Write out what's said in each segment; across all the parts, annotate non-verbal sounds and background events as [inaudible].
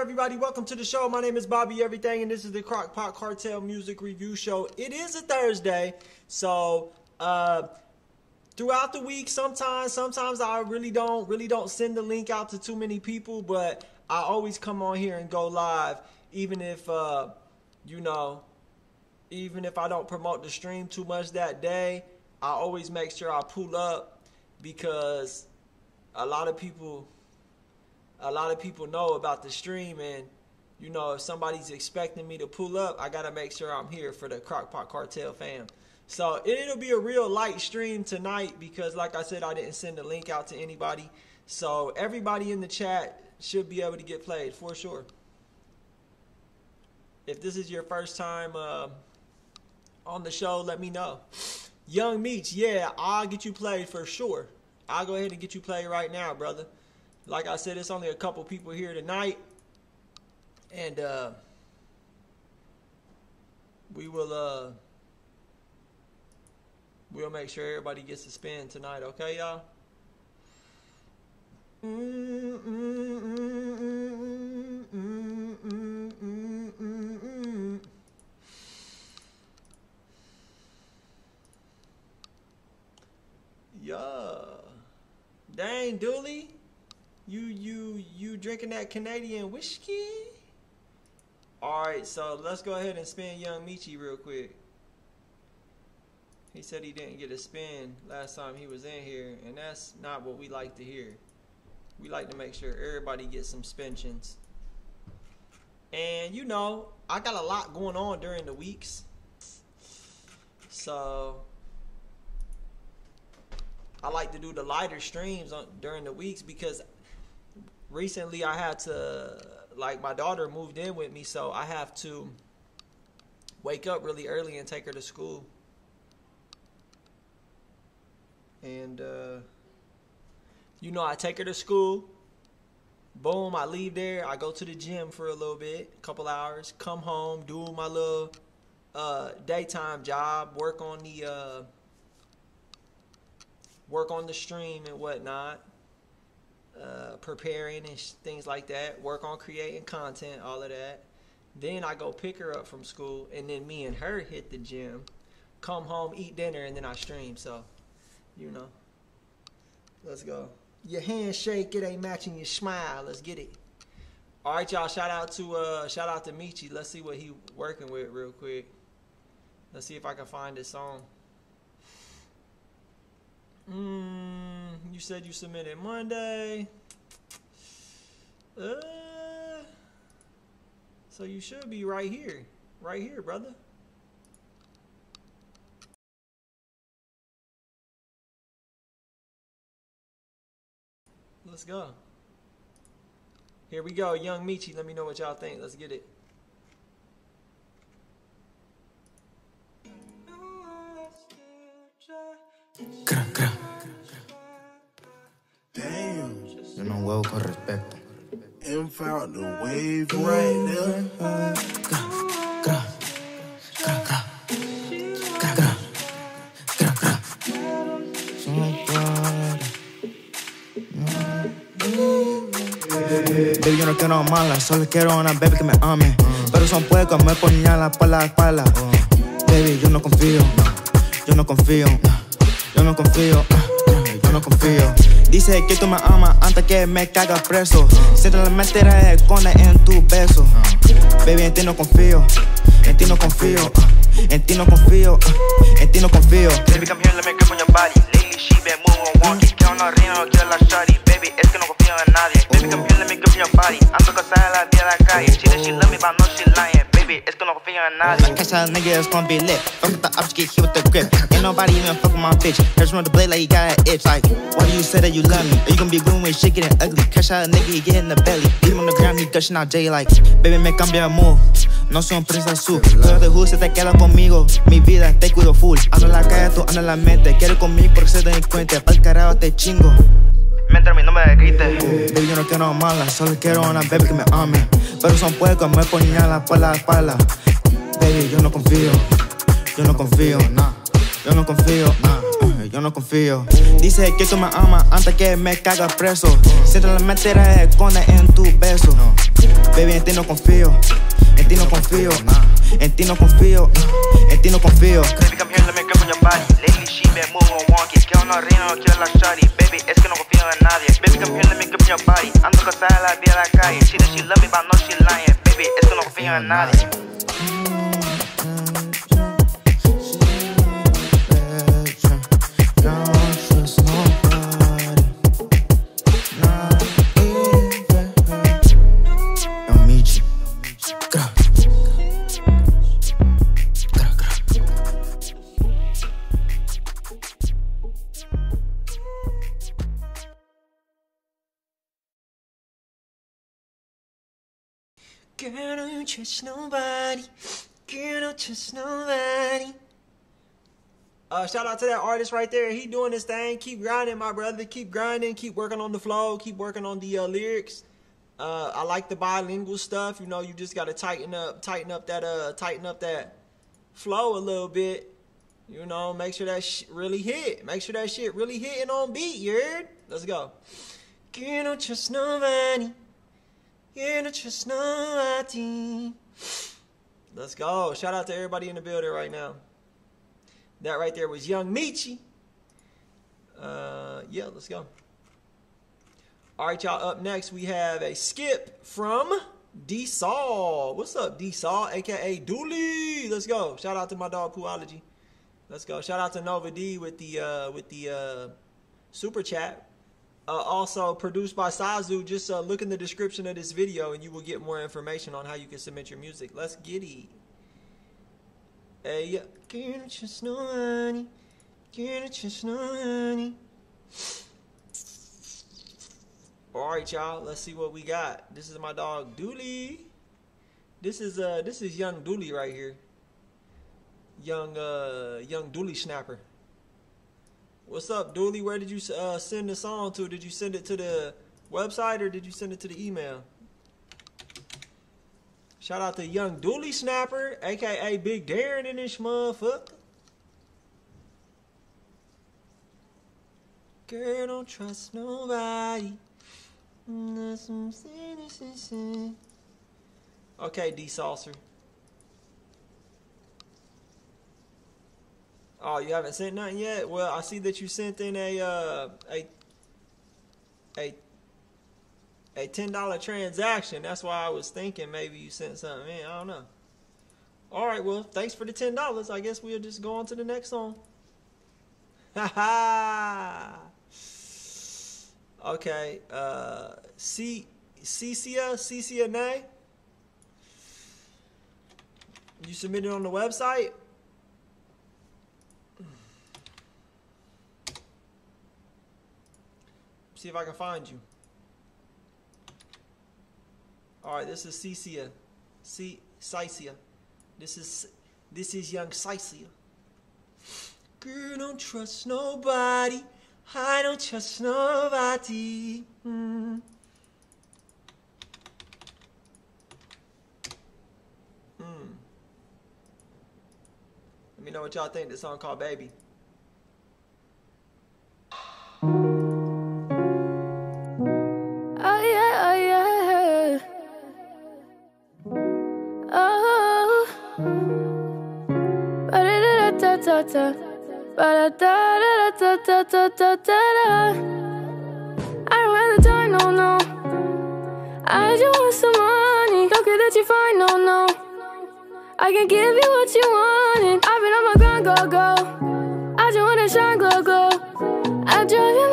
Everybody? Welcome to the show. My name is Bobby Everything, and this is the Crockpot Cartel Music Review Show. It is a Thursday, so uh, throughout the week, sometimes, sometimes I really don't, really don't send the link out to too many people, but I always come on here and go live, even if, uh, you know, even if I don't promote the stream too much that day. I always make sure I pull up because a lot of people a lot of people know about the stream and you know if somebody's expecting me to pull up i gotta make sure i'm here for the crockpot cartel fam. So it'll be a real light stream tonight because like i said i didn't send a link out to anybody. So everybody in the chat should be able to get played for sure. If this is your first time uh, on the show let me know. Young meats yeah i'll get you played for sure. I'll go ahead and get you played right now brother like I said, it's only a couple people here tonight. And uh, we will uh, we'll make sure everybody gets to spin tonight, okay, y'all? Yeah. Dang, Dooley. You you you drinking that Canadian whiskey? All right, so let's go ahead and spin Young Michi real quick. He said he didn't get a spin last time he was in here, and that's not what we like to hear. We like to make sure everybody gets some spinsions. And you know, I got a lot going on during the weeks. So I like to do the lighter streams on, during the weeks because recently I had to like my daughter moved in with me, so I have to wake up really early and take her to school. And uh, you know, I take her to school. Boom, I leave there. I go to the gym for a little bit, a couple hours. Come home, do my little uh, daytime job, work on the uh, work on the stream and whatnot uh, preparing and sh- things like that, work on creating content, all of that. Then I go pick her up from school, and then me and her hit the gym, come home, eat dinner, and then I stream. So, you know, let's go. Your handshake, it ain't matching your smile. Let's get it. All right, y'all. Shout out to uh, shout out to Michi. Let's see what he working with real quick. Let's see if I can find this song. Mm, you said you submitted Monday. Uh, so you should be right here. Right here, brother. Let's go. Here we go, Young Michi. Let me know what y'all think. Let's get it. Yo no huevo con respeto. And found the wave right. Gra, gra, gra, gra, gra, gra, gra. Somos padres. Baby, yo no quiero mala, solo quiero una baby que me ame. Pero son puercos, me puñalan por la espalda. Baby, yo no confío, yo no confío, yo no confío, yo no confío. Dice que tú me amas antes que me cagas preso. Si la meterás, esconde en tu beso. Baby, en ti no confío, en ti no confío, en ti no confío, en ti no confío. Baby, come here, let me grip on your body. Lately, she been moving wonky. Que no río, no quiero la shawty. Baby, es que no confío en nadie. Baby, come here, let me grip on your body. Ando casada en la vida de la calle. She said she love me, but know she lying. Baby, es que no confío en nadie. Catch a nigga, it's gonna be lit. Fuck with the ops, get hit with the grip. Ain't nobody even fuck with my bitch. Hurts from the blade like he got an itch. Like, why do you say that you love me? Are you gonna be ruined when shit getting ugly? Catch a nigga, he get in the belly. Leave him on the ground, he gushing out J like, baby, me cambia move. No soy un presa azul. Eres de se te queda conmigo. Mi vida, te cuido full. Ando en la calle, tú ando en la mente. Quiero conmigo porque se den cuenta. Pa'l carajo te chingo. Mientras mi nombre grites. Baby, yo no quiero mala, solo quiero una baby que me ame. Pero son puercos, me puñalan por la espalda. Baby, yo no confío, yo no confío, yo no confío, yo no confío. Dice que tú me amas antes que me cagas preso. Siento la mentira esconde en tu beso. Baby, en ti no confío, en ti no confío, en ti no confío, en ti no confío. Your body. Lately she been moving wonky. Que no río, no quiero la shawty. Baby, es que no confío en nadie. Baby, come here, let me grip your body. Ando casada la vida de la calle. She she love me, but I know she lying. Baby, es que no confío en nadie. Girl, don't trust nobody. Girl, don't trust nobody. Uh, shout out to that artist right there. He doing his thing. Keep grinding, my brother. Keep grinding. Keep working on the flow. Keep working on the uh, lyrics. Uh, I like the bilingual stuff. You know, you just gotta tighten up, tighten up that, uh, tighten up that flow a little bit. You know, make sure that shit really hit. Make sure that shit really hitting on beat. You heard? Let's go. Girl, don't trust nobody. Let's go. Shout out to everybody in the building right now. That right there was Young Michi. Uh, yeah, let's go. All right, y'all. Up next, we have a skip from D Saul. What's up, D Saul, aka Dooley? Let's go. Shout out to my dog Poology. Let's go. Shout out to Nova D with the uh, with the uh, super chat. Uh, also produced by Sazu. Just uh, look in the description of this video, and you will get more information on how you can submit your music. Let's get it. Hey. Girl, just no honey. Girl, just no honey. All right, y'all. Let's see what we got. This is my dog Dooley. This is uh, this is young Dooley right here. Young uh, young Dooley snapper. What's up, Dooley? Where did you uh, send the song to? Did you send it to the website or did you send it to the email? Shout out to Young Dooley Snapper, aka Big Darren in this motherfucker. Girl, don't trust nobody. Okay, D Saucer. Oh, you haven't sent nothing yet? Well, I see that you sent in a uh, a a ten dollar transaction. That's why I was thinking maybe you sent something in. I don't know. All right, well, thanks for the ten dollars. I guess we'll just go on to the next song. Ha ha. Okay. Uh, C Cecia Cecia Nay. You submitted on the website. See if I can find you. All right, this is Cecia. C Cicia. This is this is young Cicia. Girl, don't trust nobody. I don't trust nobody. Mm. Mm. Let me know what y'all think. This song called Baby. Oh. Ba-da-da-da-da-da-da. Ba-da-da-da-da-da-da-da-da. I don't have the time, no, no. I just want some money. How could that you no, no. I can give you what you wanted. I've been on my grind, go, go. I just wanna shine, glow, glow. I drive you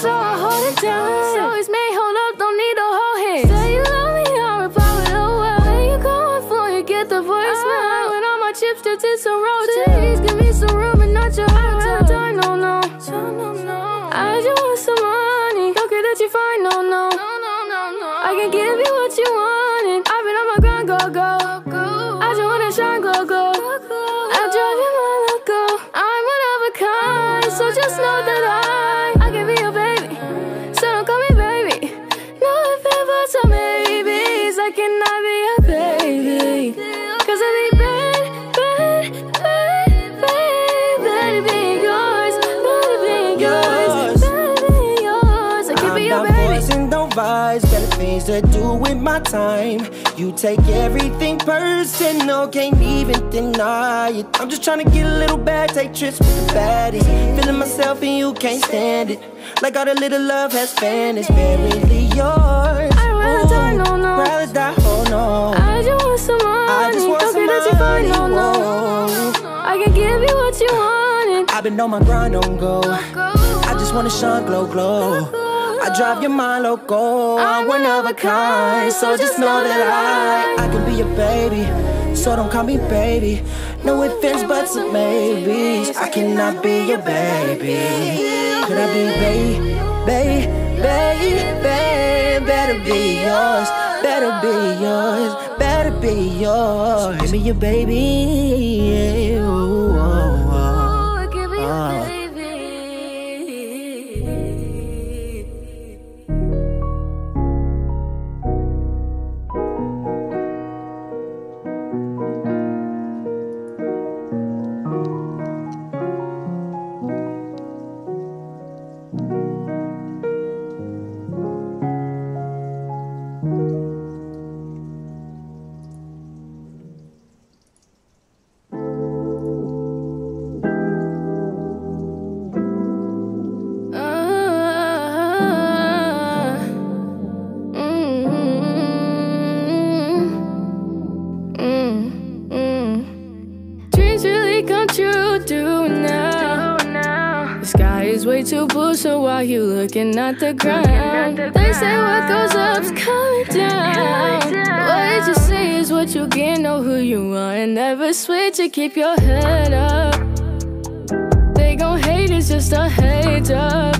so my time. You take everything personal, can't even deny it. I'm just trying to get a little bag, take trips with the baddies. Feeling myself and you can't stand it. Like all the little love has vanished, barely yours. I'd rather die, no, no. Rather die, oh no. I just want some money. I just want Don't some get that you find, no, money, no. I can give you what you wanted. I've been on my grind, on go. I just wanna shine, glow, glow. I drive your mind loco. I'm one of a kind, so just know that I I can be your baby. So don't call me baby. No offense, but some maybes. I cannot be your baby. Could I be baby, baby, baby? Better be yours. Better be yours. Better be yours. Give me your baby. Ooh, why you looking at the ground? They say what goes up's coming down. What you say is what you get, know who you are, and never switch and keep your head up. They gon' hate, it's just a heads up.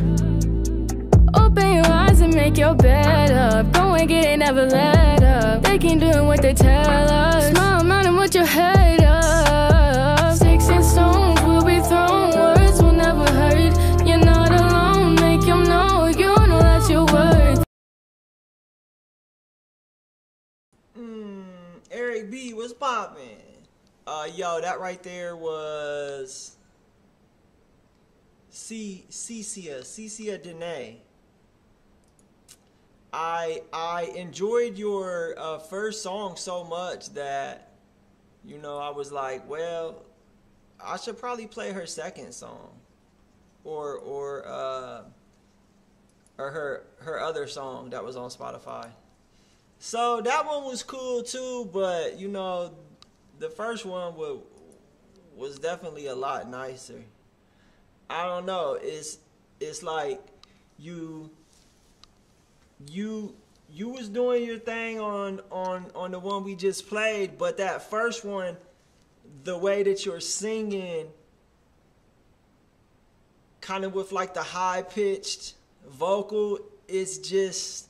Open your eyes and make your bed up. Go and get it, never let up. They keep doing what they tell us. Smile, mind, and with your head Eric popping. Uh, yo, that right there was C Cecia Cecia Dene. I I enjoyed your uh, first song so much that you know I was like, well, I should probably play her second song, or or uh, or her her other song that was on Spotify. So that one was cool too, but you know, the first one was was definitely a lot nicer. I don't know. It's it's like you you you was doing your thing on on on the one we just played, but that first one, the way that you're singing, kind of with like the high pitched vocal, it's just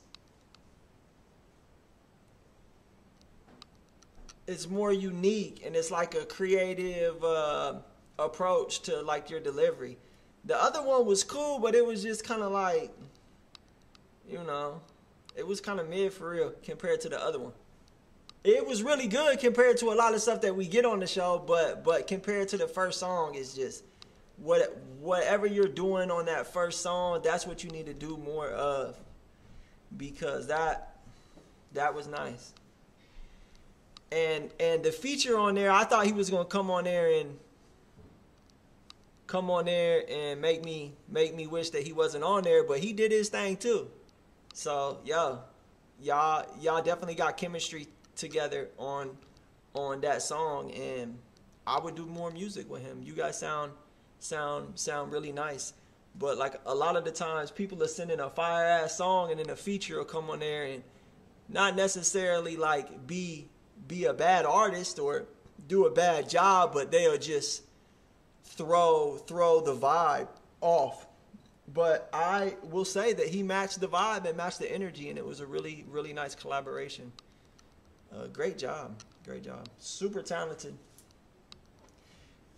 it's more unique and it's like a creative uh, approach to like your delivery. The other one was cool, but it was just kind of like, you know, it was kind of mid for real compared to the other one. It was really good compared to a lot of stuff that we get on the show, but but compared to the first song, it's just what whatever you're doing on that first song, that's what you need to do more of, because that that was nice and and the feature on there, I thought he was gonna come on there and come on there and make me make me wish that he wasn't on there, but he did his thing too. So yo, y'all y'all definitely got chemistry together on on that song, and I would do more music with him. You guys sound sound sound really nice. But like a lot of the times, people are sending a fire ass song, and then a feature will come on there and not necessarily like be be a bad artist or do a bad job, but they'll just throw throw the vibe off but I will say that he matched the vibe and matched the energy, and it was a really, really nice collaboration. Uh, great job, great job, super talented.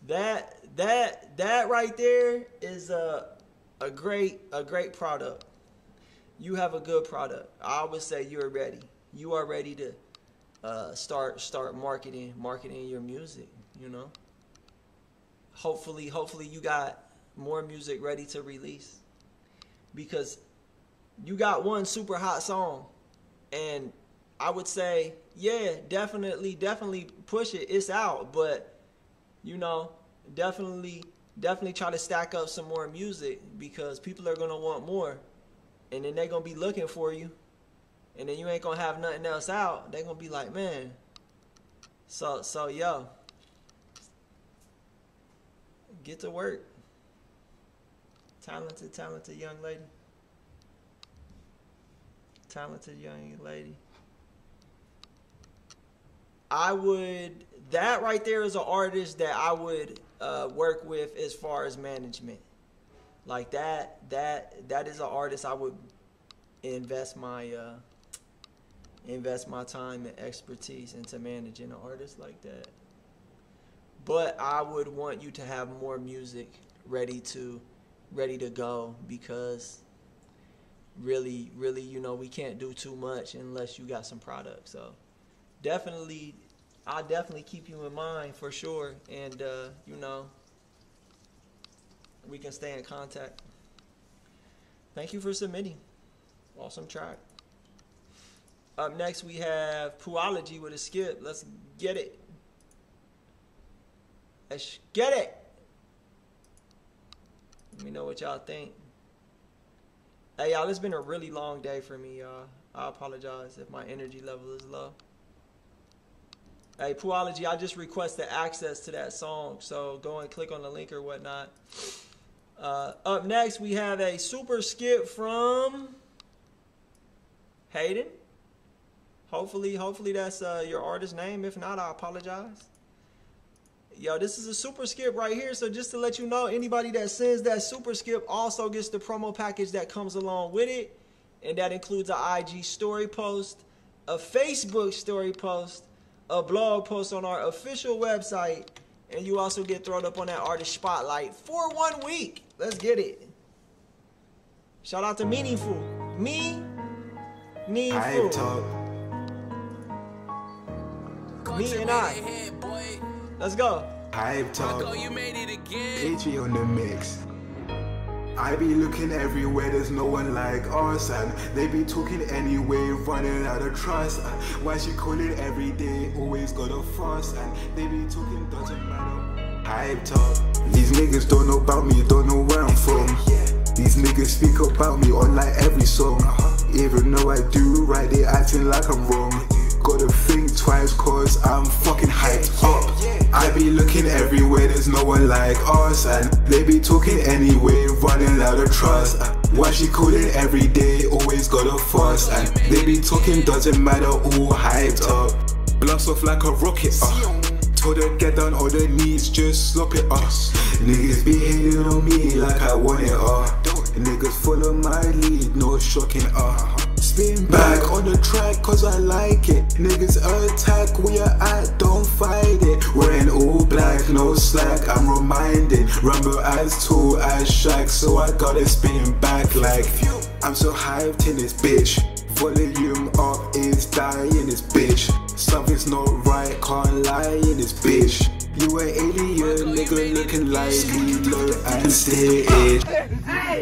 That that that right there is a a great a great product. You have a good product. I would say you're ready. You are ready to uh, start start marketing marketing your music. You know. Hopefully, hopefully you got more music ready to release because you got one super hot song and I would say, yeah, definitely, definitely push it. It's out, but you know, definitely, definitely try to stack up some more music because people are gonna want more, and then they're gonna be looking for you, and then you ain't gonna have nothing else out. They're gonna be like, man. So, so yo, get to work. Talented, talented young lady. Talented young lady. I would that right there is an artist that I would uh, work with as far as management. Like that that that is an artist I would invest my uh, invest my time and expertise into managing an artist like that. But I would want you to have more music ready to ready to go because really really you know we can't do too much unless you got some product. So definitely I'll definitely keep you in mind for sure. And uh, you know we can stay in contact. Thank you for submitting. Awesome track up next we have Poology with a skip let's get it let's get it let me know what y'all think Hey y'all, it's been a really long day for me, y'all. I apologize if my energy level is low. Hey, Poology, I just requested access to that song, so go and click on the link or whatnot. Uh, up next, we have a super skip from Hayden. Hopefully, hopefully that's uh, your artist name. If not, I apologize. Yo, this is a super skip right here. So just to let you know, anybody that sends that super skip also gets the promo package that comes along with it. And that includes an IG story post, a Facebook story post, a blog post on our official website, and you also get thrown up on that artist spotlight for one week. Let's get it. Shout out to Meaningful. Me, Meaningful. Talk. Me and I. Let's go. Hype talk. Marco, you made it again. AG on the mix. I be looking everywhere, there's no one like us And they be talking anyway, running out of trust Uh, Why she calling every day, always got a fuss And they be talking, doesn't matter Hype talk These niggas don't know about me, don't know where I'm from These niggas speak about me on like every song Even though I do right, they acting like I'm wrong Gotta think twice cause I'm fucking hyped up. I be looking everywhere, there's no one like us. And they be talking anyway, running out of trust. Why she calling every day, always got a fuss. And they be talking, doesn't matter, all hyped up. Blast off like a rocket, uh. Told her get down on the knees, just slop it, uh. Niggas be hating on me like I want it, uh. Niggas follow my lead, no shocking, uh Spin back on the track cause I like it. Niggas attack where at, don't fight it. Wearing all black, no slack, I'm reminded. Rumble as tall as Shaq, so I gotta spin back like I'm so hyped in this bitch. Volume up is dying this bitch. Something's not right, can't lie in this bitch. You an alien, nigga looking like Lilo and Stitch.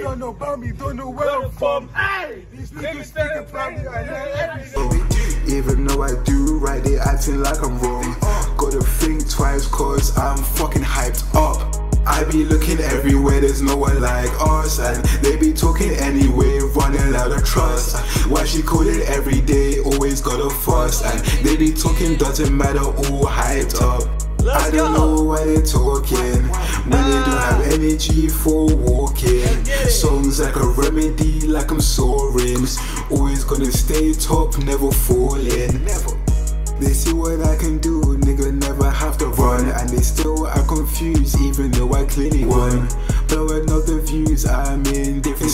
Don't know about me, don't know where I'm from. Hey, these niggas speak about me, I know. Even though I do right, they acting like I'm wrong. Gotta think twice cause I'm fucking hyped up. I be looking everywhere, there's no one like us And they be talking anyway, running out of trust Why she calling every day, always got a fuss And they be talking, doesn't matter, all hyped up Let's I don't go. know why they talking. When they don't have energy for walking. Songs like a remedy, like I'm soaring. Always gonna stay top, never falling. Never. They see what I can do, nigga never have to run. And they still are confused even though I clearly won. Blowing up the views, I'm in different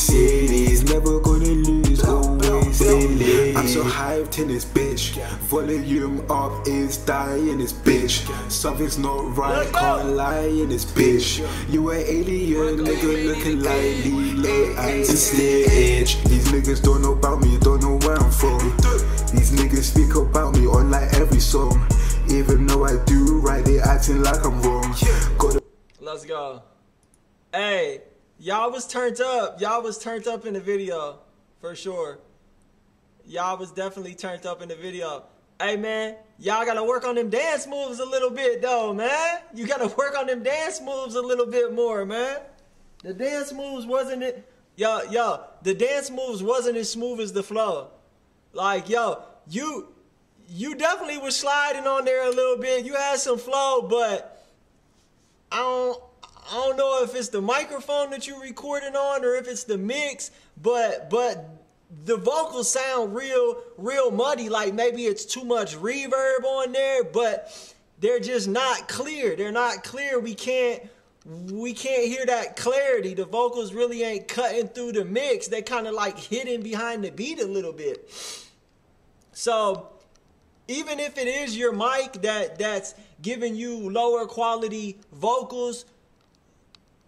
hyped in this bitch. Volume up is dying this bitch. Something's not right, can't lie in this bitch. You an alien nigga looking like Lilo and Stitch. These niggas don't know about me, don't know where I'm from. These niggas speak about me on like every song. Even though I do right, they acting like I'm wrong. Let's go. Hey, y'all was turned up. Y'all was turned up in the video, for sure. Y'all was definitely turned up in the video. Hey man, y'all gotta work on them dance moves a little bit though, man. You gotta work on them dance moves a little bit more, man. The dance moves wasn't it? Yo, yo, the dance moves wasn't as smooth as the flow. Like, yo, you you definitely was sliding on there a little bit. You had some flow, but I don't I don't know if it's the microphone that you're recording on or if it's the mix, but but the vocals sound real real muddy like maybe it's too much reverb on there, but they're just not clear. They're not clear. We can't we can't hear that clarity. The vocals really ain't cutting through the mix. They kind of like hidden behind the beat a little bit. So, even if it is your mic that that's giving you lower quality vocals,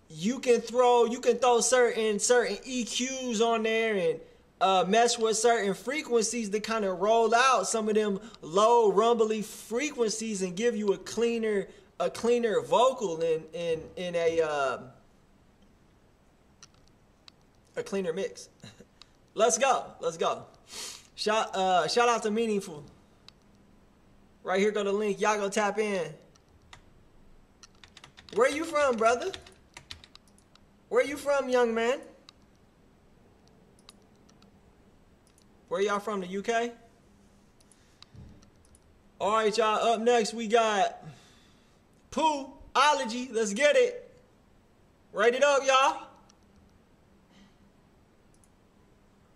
you can throw you can throw certain certain EQs on there and uh, mess with certain frequencies to kind of roll out some of them low rumbly frequencies and give you a cleaner a cleaner vocal in in in a uh, a cleaner mix. [laughs] let's go, let's go. Shout uh, shout out to Meaningful. Right here, go to link. Y'all go tap in. Where you from, brother? Where you from, young man? Where y'all from, the UK? All right, y'all. Up next, we got Poology. Let's get it. Write it up, y'all.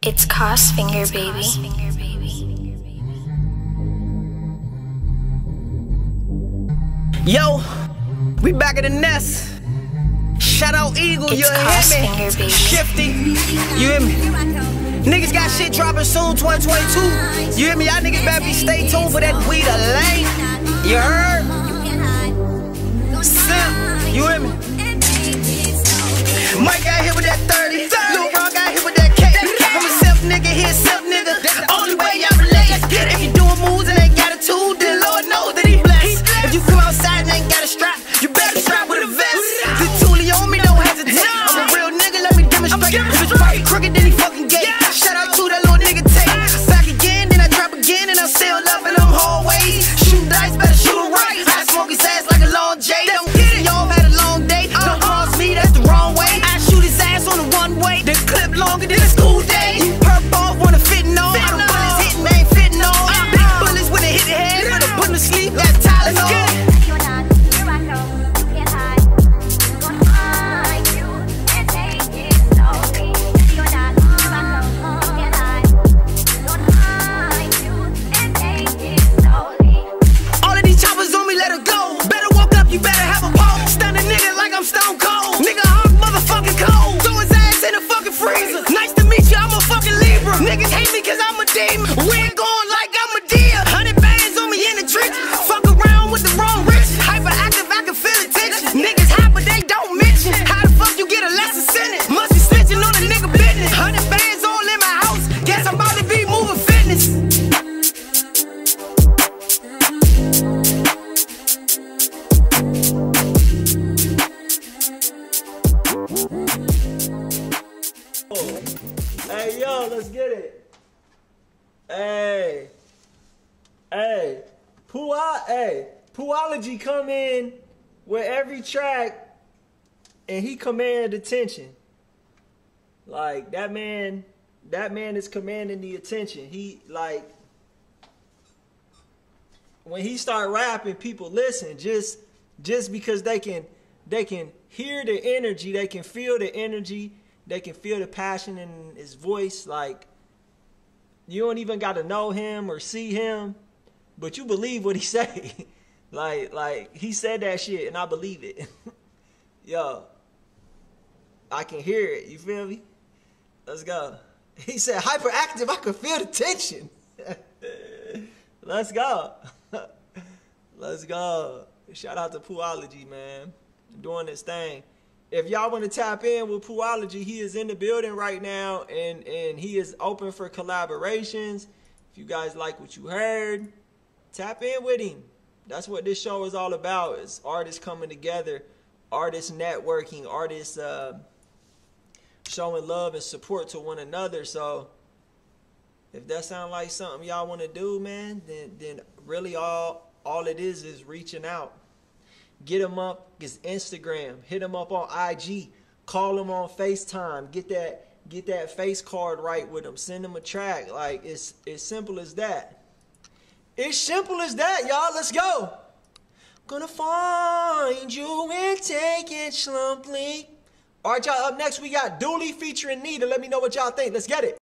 It's Cosfinger, baby. Yo, we back at the nest. Shout out Eagle, It's you hear Cosfinger, me? Shifty, you hear me? Niggas got shit dropping soon, 2022. You hear me? Y'all niggas better be stay tuned for that weed a lane. You heard? Simp, you hear me? Mike got hit with that 30. Lil Ron got hit with that K. I'm a self nigga, he a self nigga. Only way y'all relate. If you doing moves and ain't got a tool, then Lord knows track and he command attention. Like that man, that man is commanding the attention. He like when he start rapping, people listen just just because they can they can hear the energy, they can feel the energy, they can feel the passion in his voice. Like you don't even got to know him or see him, but you believe what he [laughs] say. Like like he said that shit and I believe it. [laughs] Yo, I can hear it. You feel me? Let's go. [laughs] He said hyperactive. I can feel the tension. [laughs] Let's go. Let's go. Shout out to Poology, man. Doing this thing. If y'all want to tap in with Poology, he is in the building right now and, and he is open for collaborations. If you guys like what you heard, tap in with him. That's what this show is all about. It's artists coming together, artists networking, artists uh, showing love and support to one another. So if that sounds like something y'all want to do, man, then then really all all it is is reaching out. Get them up his Instagram, hit them up on IG, call them on FaceTime, get that get that face card right with them. send them a track. Like it's it's simple as that. It's simple as that, y'all. Let's go. Gonna find you and take it slumply. All right, y'all. Up next, we got Dooley featuring Nita. Let me know what y'all think. Let's get it.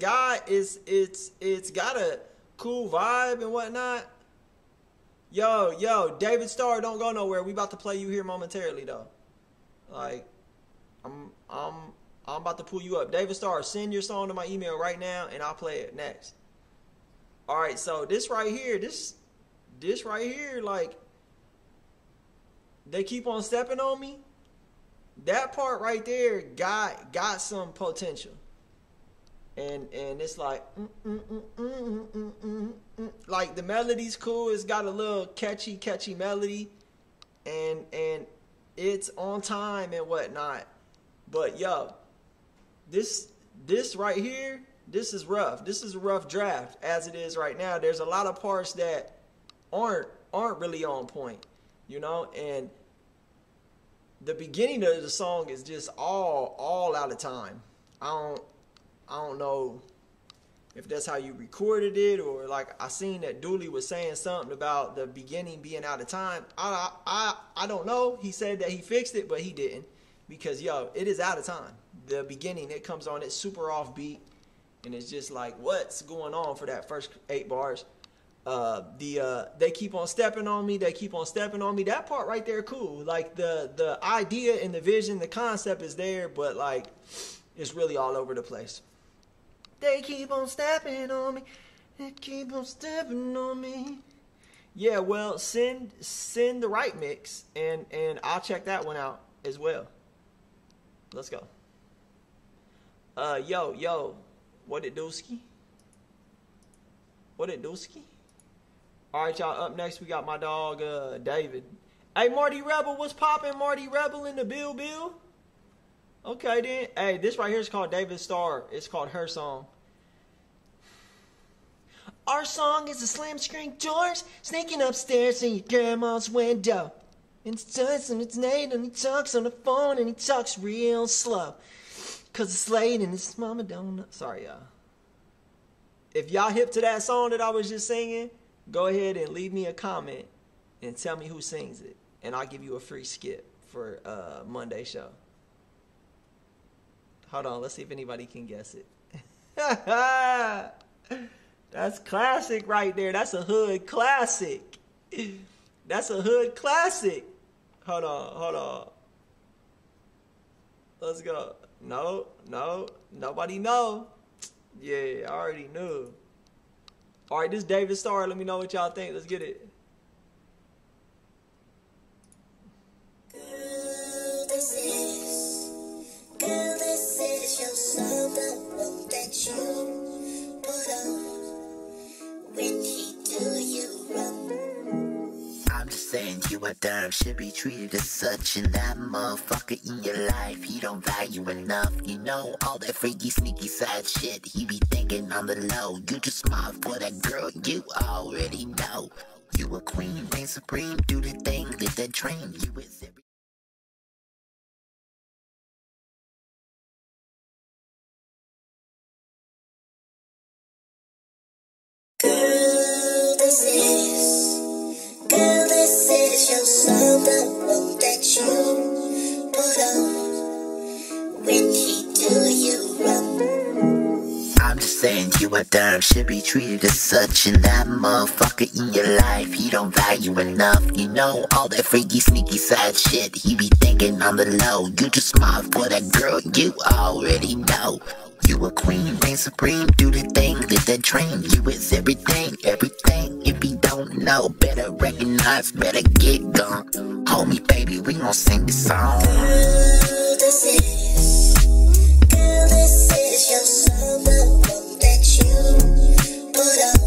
Got it's it's it's got a cool vibe and whatnot. Yo, yo, David Starr, don't go nowhere. We about to play you here momentarily though. Like, I'm I'm I'm about to pull you up. David Starr, send your song to my email right now and I'll play it next. All right, so this right here, this this right here, like they keep on stepping on me. That part right there got got some potential. And and it's like mm, mm, mm, like the melody's cool. It's got a little catchy, catchy melody, and and it's on time and whatnot. But yo, this this right here, this is rough. This is a rough draft as it is right now. There's a lot of parts that aren't aren't really on point, you know, and the beginning of the song is just all all out of time. I don't I don't know if that's how you recorded it or like I seen that Dooley was saying something about the beginning being out of time. I I I don't know. He said that he fixed it, but he didn't. because yo, it is out of time. The beginning it comes on, it's super offbeat, and it's just like what's going on for that first eight bars. Uh, the uh, they keep on stepping on me, they keep on stepping on me. That part right there, cool. Like the the idea and the vision, the concept is there, but like it's really all over the place. They keep on stepping on me. They keep on stepping on me. Yeah, well, send send the right mix, and and I'll check that one out as well. Let's go. Uh, yo, yo, what it dooski? What it dooski? All right, y'all. Up next, we got my dog uh, David. Hey, Marty Rebel, what's poppin'? Marty Rebel in the Bill Bill. Okay then. Hey, this right here is called David Starr. It's called Her Song. Our song is a slam screen doors, sneaking upstairs in your grandma's window. And it's us and it's Nate and he talks on the phone and he talks real slow. Cause it's late and his mama don't know. Sorry, y'all. If y'all hip to that song that I was just singing, go ahead and leave me a comment and tell me who sings it. And I'll give you a free skip for uh, Monday show. Hold on, let's see if anybody can guess it. [laughs] That's classic right there. That's a hood classic. [laughs] That's a hood classic. Hold on, hold on. Let's go. No, no, nobody know. Yeah, I already knew. All right, this David Starr. Let me know what y'all think. Let's get it. Girl, I'm just saying you a dumb should be treated as such and that motherfucker in your life he don't value enough. You know all that freaky sneaky side shit he be thinking on the low. You too smart for that girl you already know. You a queen reign supreme do the thing get that train you is every one that you put on when he do you wrong. I'm just saying you a dumb should be treated as such and that motherfucker in your life. He don't value enough. You know all that freaky sneaky side shit. He be thinking on the low. You too smart for that girl you already know you a queen reign supreme do the thing get that train you is everything everything. If you don't know better recognize better get gone. Homie baby we gon' sing this song. Girl, this is, girl, this is your the one that you put on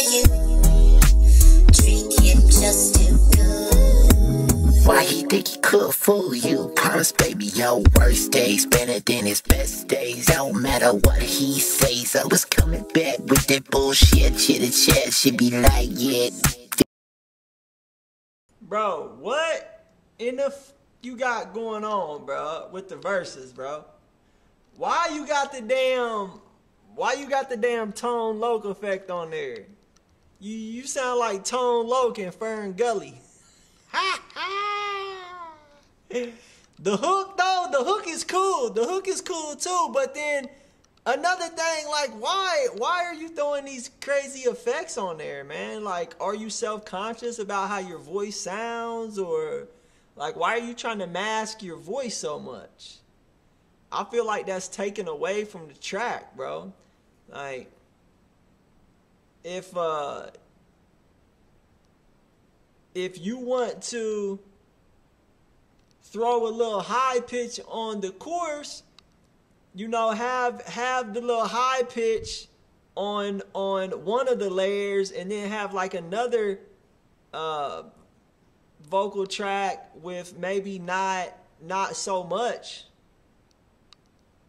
you treat him just too good. Why he think he could fool you? Promise, baby, your worst days better than his best days. Don't matter what he says, I was coming back with that bullshit. Chitter chat should be like, yeah. Bro, what in the f- you got going on, bro, with the verses, bro? Why you got the damn why you got the damn Tone Loc effect on there? You you sound like Tone Loc in Fern Gully. [laughs] the hook though, the hook is cool. The hook is cool too, but then another thing like why why are you throwing these crazy effects on there, man? Like are you self-conscious about how your voice sounds or like why are you trying to mask your voice so much? I feel like that's taken away from the track, bro. Like if uh if you want to throw a little high pitch on the chorus, you know, have have the little high pitch on on one of the layers and then have like another uh vocal track with maybe not not so much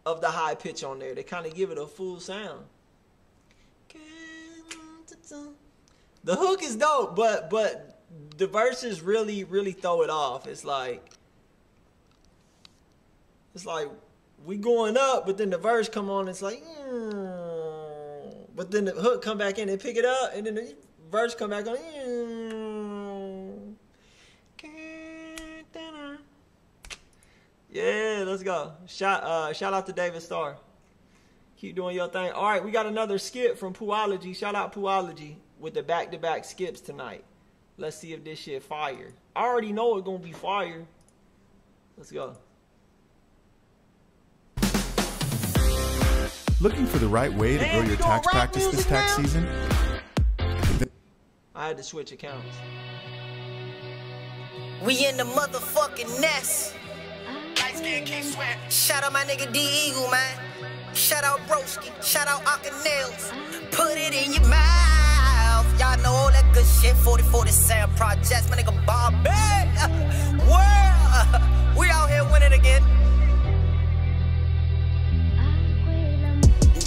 of the high pitch on there to kind of give it a full sound. The hook is dope, but but the verses really really throw it off. It's like it's like we going up, but then the verse come on, it's like, mm. but then the hook come back in and pick it up, and then the verse come back on. Mm. Yeah, let's go. Shout uh, shout out to David Starr. Keep doing your thing. All right, we got another skit from Poology. Shout out Poology with the back to back skips tonight. Let's see if this shit fire. I already know it's gonna be fire. Let's go. Looking for the right way to Man, grow your tax practice this tax now? season? I had to switch accounts. We in the motherfucking nest. Shout out my nigga D Eagle, man. Shout out Broski. Shout out Aka Nails. Put it in your mouth. Y'all know all that good shit. 4040 Sound Projects. My nigga Bob [laughs] World. We out here winning again.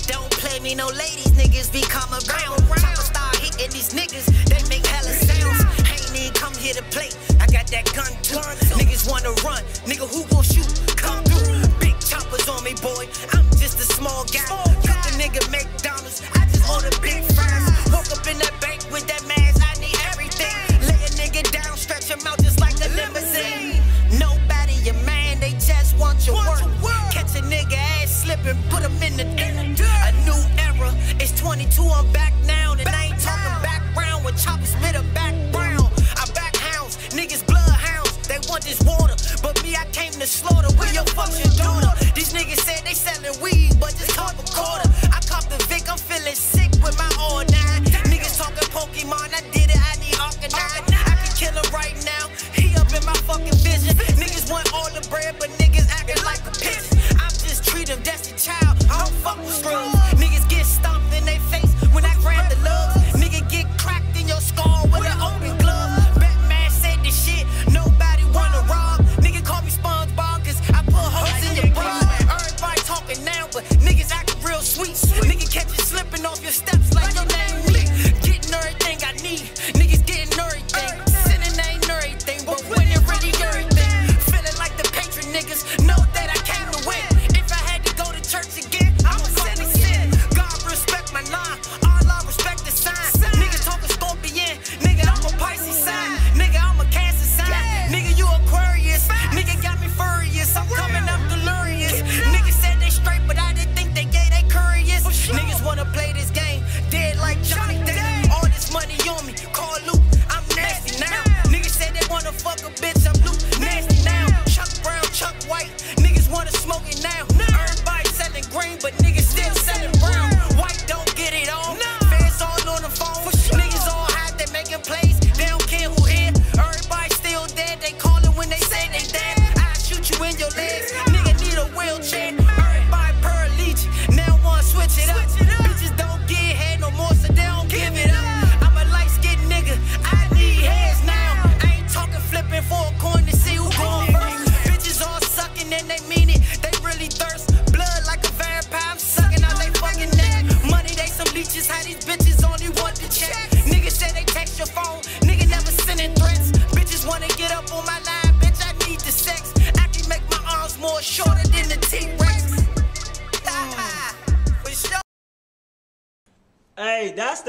Don't play me no ladies, niggas be come around. Chopper start hitting these niggas, they make hella sounds. Ain't even come here to play. I got that gun too. Niggas wanna run, nigga who gon' shoot? Come through. Big choppers on me, boy. I'm just a small guy. Cook a nigga McDonald's. I just order big fries. Woke up in that with that mask. I need everything. Lay a nigga down, stretch him out just like a limousine. Nobody your man, they just want your work. Catch a nigga ass slipping, put him in the dirt. A new era, it's 22, I'm back now. And I ain't talking background with choppers spit a back brown. I back hounds, niggas bloodhounds, they want this water. But me, I came to slaughter. Where your fuck's your daughter?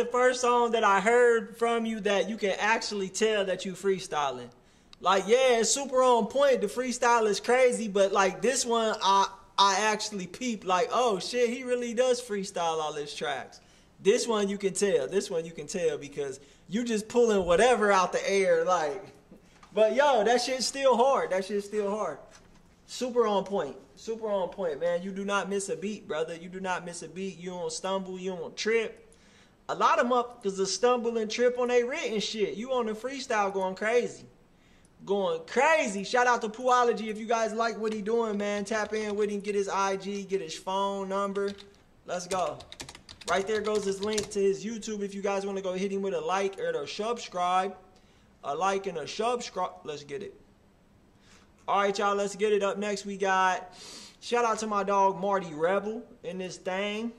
The first song that I heard from you that you can actually tell that you freestyling. Like, yeah, it's super on point. The freestyle is crazy, but like this one, I I actually peeped like, oh shit, he really does freestyle all his tracks. This one you can tell. This one you can tell because you just pulling whatever out the air, like. But yo, that shit's still hard. That shit's still hard. Super on point. Super on point, man. You do not miss a beat, brother. You do not miss a beat. You don't stumble. You don't trip. A lot of motherfuckers will stumble and trip on their written shit. You on the freestyle going crazy. Going crazy. Shout out to Poology if you guys like what he doing, man. Tap in with him, get his IG, get his phone number. Let's go. Right there goes his link to his YouTube if you guys want to go hit him with a like or a subscribe. A like and a subscribe. Let's get it. All right, y'all, let's get it up next. We got shout out to my dog Marty Rebel in this thing.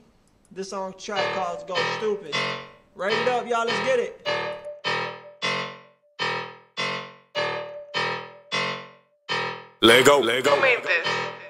This song track called Go Stupid. Rate it up, y'all. Let's get it. Lego. Lego. Who made this?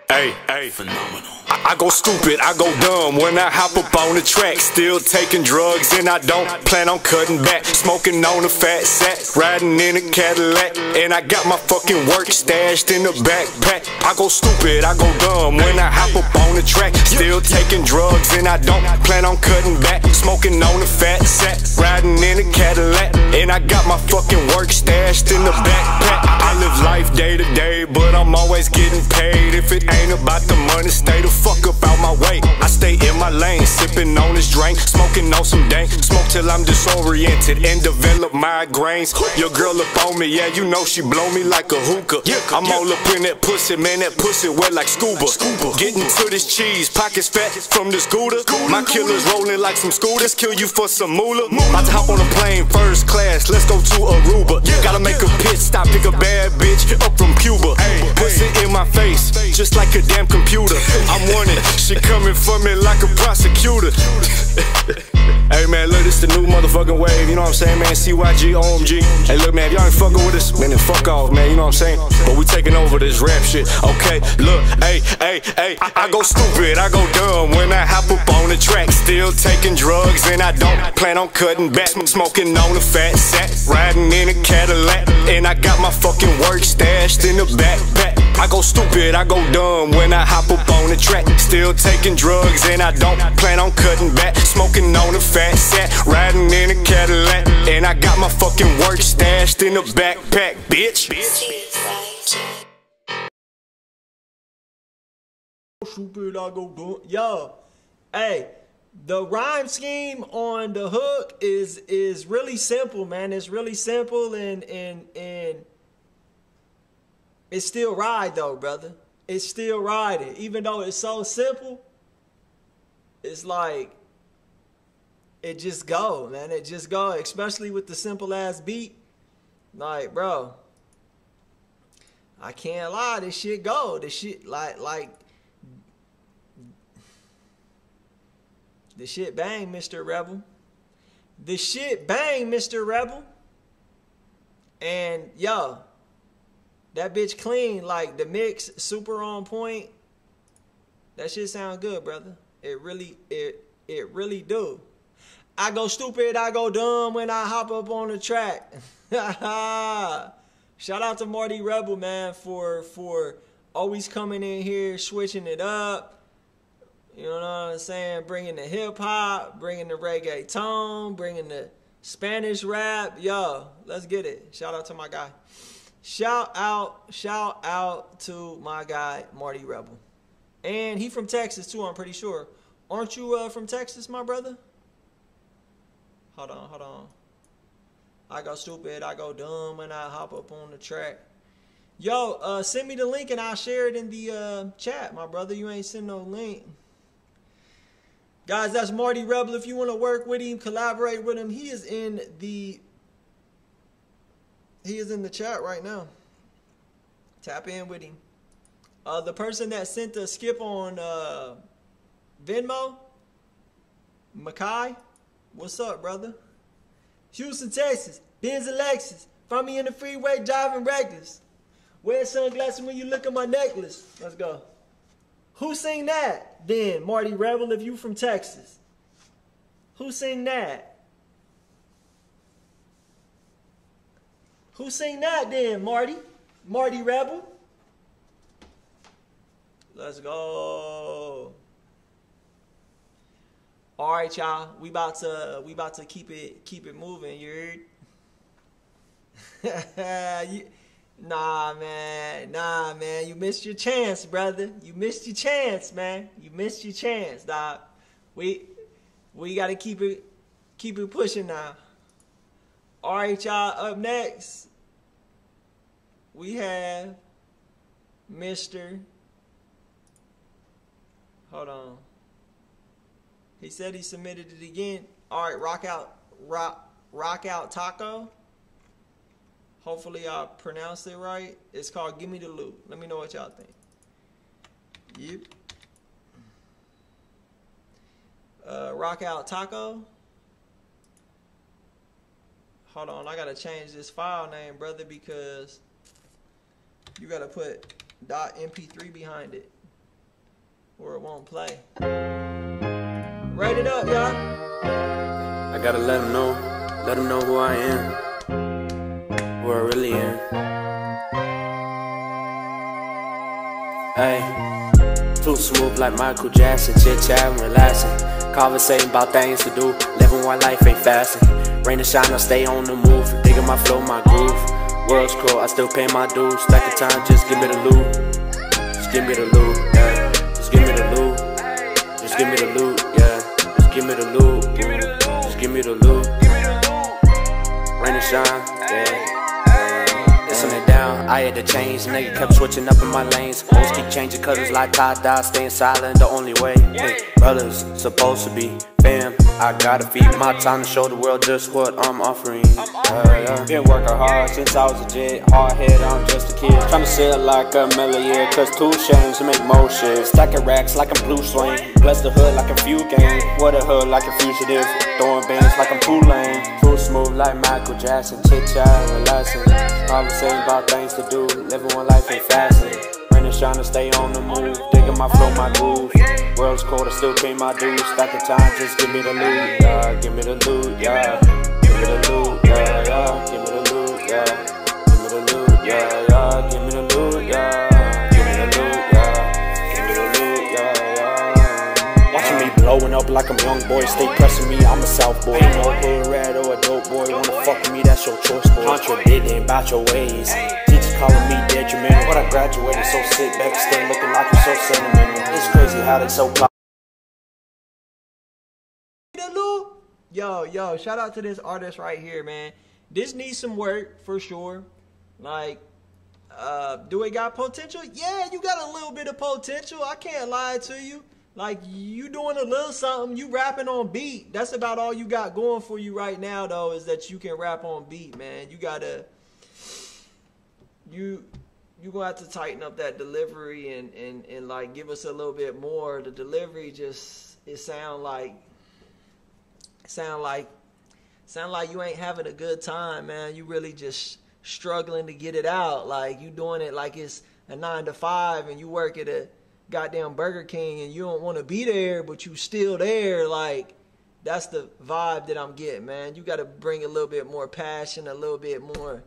Hey, hey, phenomenal. I, go stupid, I go dumb when I hop up on the track. Still taking drugs and I don't plan on cutting back. Smoking on a fat sack, riding in a Cadillac. And I got my fucking work stashed in the backpack. I go stupid, I go dumb when I hop up on the track. Still taking drugs and I don't plan on cutting back. Smoking on a fat sack, riding in a Cadillac. And I got my fucking work stashed in the backpack. I live life day to day, but I'm always getting paid. If it ain't about the money, stay the fuck up out my way. I stay in my lane, sipping on this drink, smoking on some dank. Smoke till I'm disoriented and develop migraines. Your girl up on me, yeah, you know she blow me like a hookah. I'm all up in that pussy, man, that pussy wet like scuba. Getting to this cheese, pockets fat from the scooter. My killers rolling like some scooters, kill you for some moolah. About to hop on a plane, first class, let's go to Aruba. Gotta make a pit stop, pick a bad bitch up from Cuba. Pussy in my face, just like a damn computer. [laughs] I'm she coming for me like a prosecutor. [laughs] hey man, look, this the new motherfucking wave, you know what I'm saying, man? CYG, OMG. Hey, look, man, if y'all ain't fucking with us, man, then fuck off, man, you know what I'm saying? But we taking over this rap shit, okay? Look, hey, hey, hey, I, go stupid, I go dumb when I hop up on the track. Still taking drugs and I don't plan on cutting back. Smoking on a fat sack, riding in a Cadillac. And I got my fucking work stashed in the backpack. I go stupid, I go dumb when I hop up on the track. Still taking drugs and I don't plan on cutting back. Smoking on a fat sack, riding in a Cadillac. And I got my fucking work stashed in the backpack, bitch. Stupid, I go. Yo, hey, the rhyme scheme on the hook is is really simple, man. It's really simple and and and it's still ride though, brother. It's still riding. Even though it's so simple, it's like it just go, man. It just go, especially with the simple ass beat. Like, bro, I can't lie, this shit go. This shit like like the shit bang, Mr. Rebel. The shit bang, Mr. Rebel. And yo, that bitch clean, like the mix super on point. That shit sound good, brother. It really, it it really do. I go stupid, I go dumb when I hop up on the track. [laughs] Shout out to Marty Rebel, man, for for always coming in here, switching it up. You know what I'm saying? Bringing the hip hop, bringing the reggaeton, bringing the Spanish rap. Yo, let's get it. Shout out to my guy. Shout out, shout out to my guy Marty Rebel, and he from Texas too. I'm pretty sure. Aren't you uh, from Texas, my brother? Hold on, hold on. I go stupid, I go dumb, and I hop up on the track. Yo, uh, send me the link and I'll share it in the uh, chat, my brother. You ain't send no link. Guys, that's Marty Rebel. If you want to work with him, collaborate with him, he is in the he is in the chat right now. Tap in with him. Uh, the person that sent the skip on uh, Venmo, Makai, what's up, brother? Houston, Texas, Benz and Lexus. Find me in the freeway driving reckless. Wear sunglasses when you look at my necklace. Let's go. Who sing that? Then Marty Rebel, if you from Texas. Who sing that? Who sing that then, Marty? Marty Rebel? Let's go. All right, y'all. We about to we about to keep it keep it moving. You heard? [laughs] nah, man. Nah, man. You missed your chance, brother. You missed your chance, man. You missed your chance, dog. We we got to keep it keep it pushing now. All right, y'all. Up next, we have Mr. Hold on. He said he submitted it again. All right, rock out, rock, rock out taco. Hopefully I pronounced it right. It's called Give Me the Loot. Let me know what y'all think. Yep. Uh, rock out taco. Hold on, I gotta change this file name, brother, because you gotta put .mp3 behind it. or it won't play. Write it up, y'all. I gotta let them know, let them know who I am, who I really am. Hey, too smooth like Michael Jackson, chit chatting, relaxing, conversating about things to do, living one life ain't fasting. Rain and shine, I stay on the move, digging my flow, my groove. World's cruel, I still pay my dues. Stack of time, just give me the loot. Just give me the loot, yeah. Just give me the loot. Just give me the loot, yeah. Just give me the loot. Just give me the loot. Rain and shine, yeah. Listen it down, I had to change. Nigga kept switching up in my lanes. Hoes keep changing cause it's like tie dye, staying silent the only way. Hey, brothers supposed to be fam. I gotta feed my time to show the world just what I'm offering. Yeah. Been working hard since I was a jet. Hard head, I'm just a kid. Tryna sit like a million, cause two chains make more shit. Stacking racks like I'm blue swing. Bless the hood like a few game. What a hood like a fugitive. Throwing bands like I'm too lame. Too smooth like Michael Jackson. Chit chat, relaxing. Conversating about things to do. Living one life fasting. Rain and shine to stay on the move. Digging my flow, my groove. World's cold, I still pay my dues. Stack of time, just give me the loot, yeah. Give me the loot, yeah. Give me the loot, yeah, yeah. Give me the loot, yeah. Give me the loot, yeah, yeah. Give me the loot, yeah. Give me the loot, yeah. Yeah, yeah. Me blowing up like I'm young boy, stay pressing me. I'm a South boy, no hood rat or dope boy. Wanna fuck with me? That's your choice, boy. Contradicting about your ways. Teachers calling me detrimental, I graduated so back, looking like you're so sentimental. It's crazy how they so. Pl- Yo, yo, shout out to this artist right here, man. This needs some work for sure. Like, uh, do it got potential? Yeah, you got a little bit of potential. I can't lie to you. Like, you doing a little something, you rapping on beat. That's about all you got going for you right now, though, is that you can rap on beat, man. You gotta, you, you gonna have to tighten up that delivery and, and, and like give us a little bit more. The delivery just, it sound like sound like sound like you ain't having a good time, man. You really just struggling to get it out. Like you doing it like it's a nine to five and you work at a goddamn Burger King and you don't want to be there, but you still there. Like that's the vibe that I'm getting, man. You got to bring a little bit more passion, a little bit more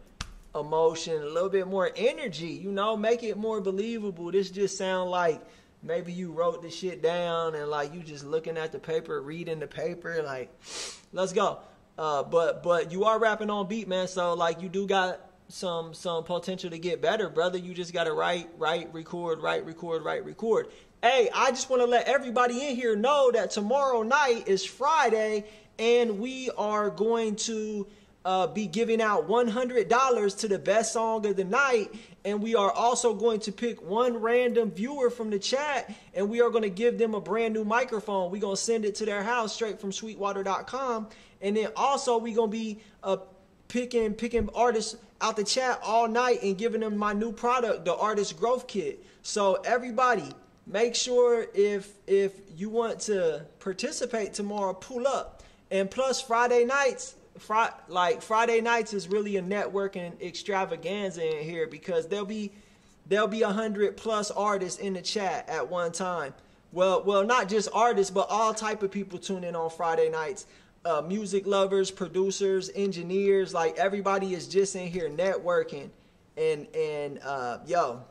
emotion, a little bit more energy. You know, make it more believable. This just sound like maybe you wrote the shit down and like you just looking at the paper, reading the paper, like [sniffs] let's go. Uh, but but you are rapping on beat, man. So like you do got some some potential to get better, brother. You just gotta write, write, record, write, record, write, record. Hey, I just want to let everybody in here know that tomorrow night is Friday, and we are going to uh, be giving out $100 to the best song of the night. And we are also going to pick one random viewer from the chat and we are going to give them a brand new microphone. We're going to send it to their house straight from sweetwater.com. And then also we're going to be uh, picking, picking artists out the chat all night and giving them my new product, the Artist Growth Kit. So everybody, make sure if if you want to participate tomorrow, pull up. And plus Friday nights, Fri- like Friday nights is really a networking extravaganza in here because there'll be there'll be a hundred plus artists in the chat at one time. Well, well, not just artists, but all type of people tune in on Friday nights. Uh, music lovers, producers, engineers, like everybody is just in here networking, and and uh, yo,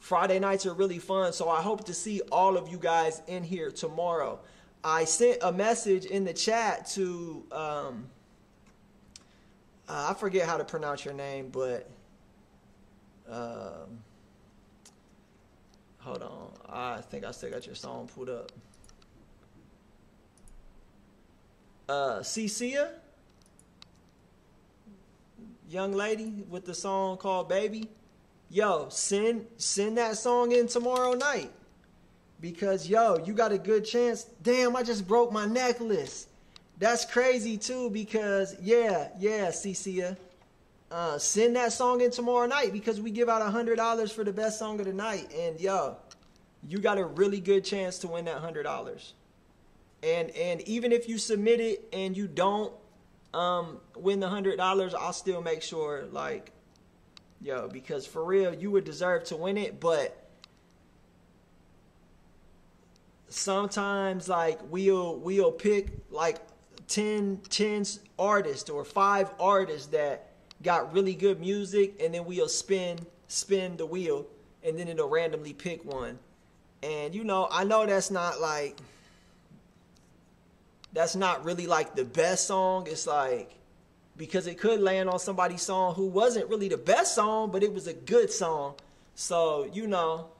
Friday nights are really fun. So I hope to see all of you guys in here tomorrow. I sent a message in the chat to um, uh, I forget how to pronounce your name, but um, hold on. I think I still got your song pulled up. Uh, Cecia, young lady with the song called "Baby." Yo, send send that song in tomorrow night because yo, you got a good chance. Damn, I just broke my necklace. That's crazy too because yeah, yeah, Cecia. Uh, send that song in tomorrow night because we give out a hundred dollars for the best song of the night, and yo, you got a really good chance to win that hundred dollars. And and even if you submit it and you don't um, win the hundred dollars, I'll still make sure like, yo, because for real, you would deserve to win it, but sometimes like we'll we'll pick like 10 10 artists or five artists that got really good music and then we'll spin spin the wheel and then it'll randomly pick one. And you know i know that's not like that's not really like the best song. It's like because it could land on somebody's song who wasn't really the best song but it was a good song. So you know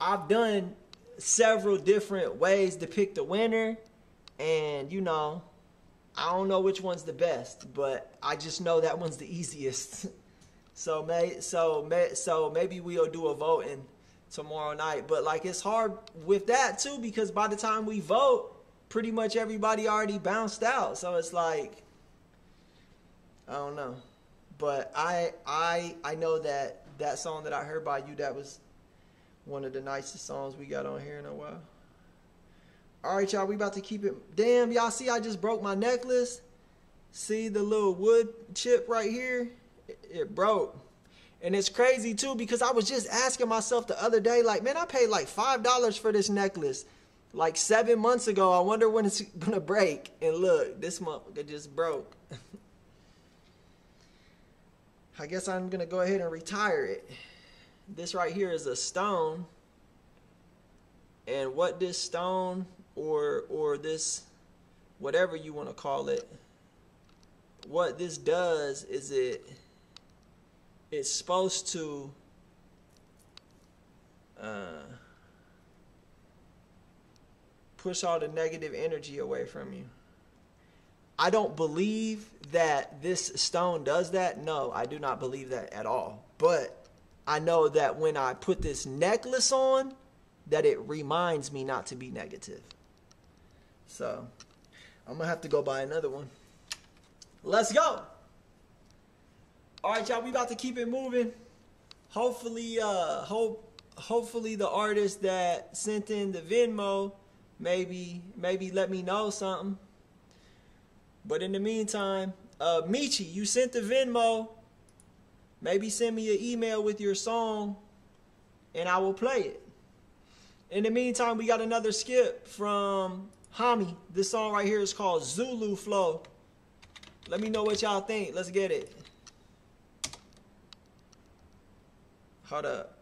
i've done several different ways to pick the winner and you know i don't know which one's the best but i just know that one's the easiest. [laughs] So may so may so maybe we'll do a voting tomorrow night. But like it's hard with that too because by the time we vote pretty much everybody already bounced out so it's like i don't know but i i i know that that song that i heard by you that was one of the nicest songs we got on here in a while. All right, y'all, we about to keep it. Damn, y'all see I just broke my necklace? See the little wood chip right here? It, it broke. And it's crazy too because I was just asking myself the other day, like, man, I paid like $5 for this necklace like seven months ago. I wonder when it's [laughs] gonna break. And look, this motherfucker just broke. [laughs] I guess I'm gonna go ahead and retire it this right here is a stone and what this stone or or this whatever you want to call it what this does is it it's supposed to uh, push all the negative energy away from you I don't believe that this stone does that. No, I do not believe that at all. But I know that when I put this necklace on, that it reminds me not to be negative. So I'm gonna have to go buy another one. Let's go. All right, y'all. We about to keep it moving. Hopefully, uh, hope hopefully the artist that sent in the Venmo maybe maybe let me know something. But in the meantime, uh, Michi, you sent the Venmo. Maybe send me an email with your song and I will play it. In the meantime, we got another skip from Hami. This song right here is called Zulu Flow. Let me know what y'all think. Let's get it. Hold up.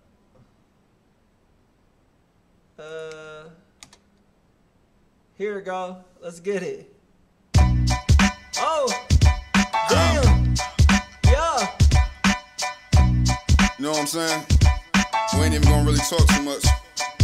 Uh, here we go. Let's get it. Oh, damn. Yeah. You know what I'm saying? We ain't even gonna really talk too much.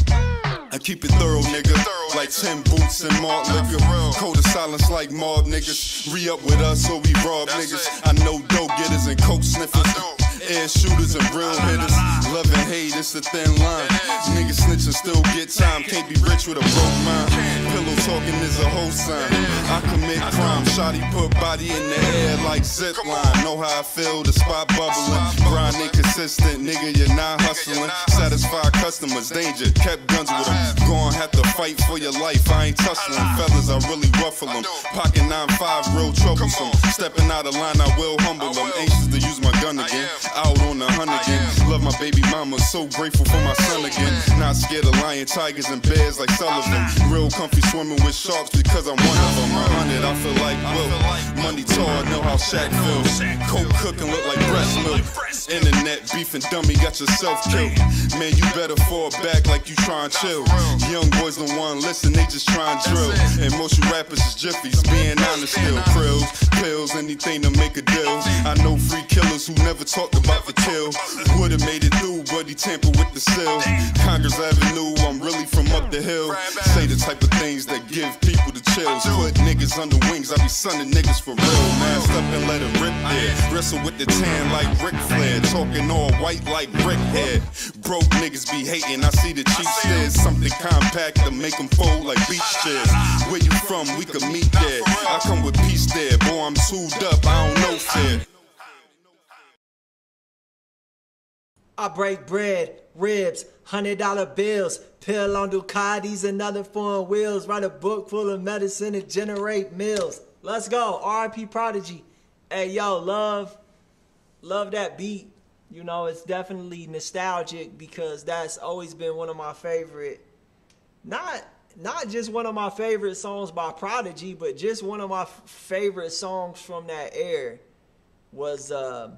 I keep it thorough, nigga. Like 10 boots and malt liquor. Code of silence like mob niggas. Re up with us or we rob niggas. I know dope getters and coke sniffers. Air shooters and real hitters. Love and hate, it's a thin line. Niggas snitch and still get time. Can't be rich with a broke mind. Pillow talking is a whole sign. I commit crime. Shotty put body in the air like zip line. Know how I feel, the spot bubbling. Grind inconsistent, nigga, you're not hustling. Satisfy customers, danger. Kept guns with them. Gon' have to fight for your life. I ain't tussling. Fellas, I really ruffle them. Pocket 9-5, real troublesome. Stepping out of line, I will humble them. Anxious to use my gun again. Out on the hunt again. Love my baby mama, so grateful for my son again. Not scared of lion, tigers, and bears like Sullivan. Real comfy swimming with sharks because I'm one of them. A hundred, I feel like Will. Money tall, I know how Shaq feels. Coke cooking look like breast milk. Internet beefing dummy, got yourself killed. Man, you better fall back like you try and chill. Young boys don't want to listen, they just try and drill. And most you rappers is jiffies, being honest still. Krills, pills, anything to make a deal. I know free killers who never talk talked about the kill. Would've made it through, but he tampered with the seal. Congress Avenue, I'm really from up the hill. Say the type of things that give people the chills. Put niggas under wings, I be sunning niggas for real. Masked up and let it rip there. Wrestle with the tan like Ric Flair. Talking all white like brick head. Broke niggas be hating, I see the cheap stares. Something compact to make them fold like beach chairs. Where you from? We could meet there. I come with peace there. Boy, I'm tooled up, I don't know fear. I break bread, ribs, hundred dollar bills, pill on Ducatis and other foreign wheels, write a book full of medicine and generate meals. Let's go, RIP Prodigy. Hey yo, love, love that beat. You know, it's definitely nostalgic because that's always been one of my favorite not not just one of my favorite songs by Prodigy, but just one of my favorite songs from that era was uh,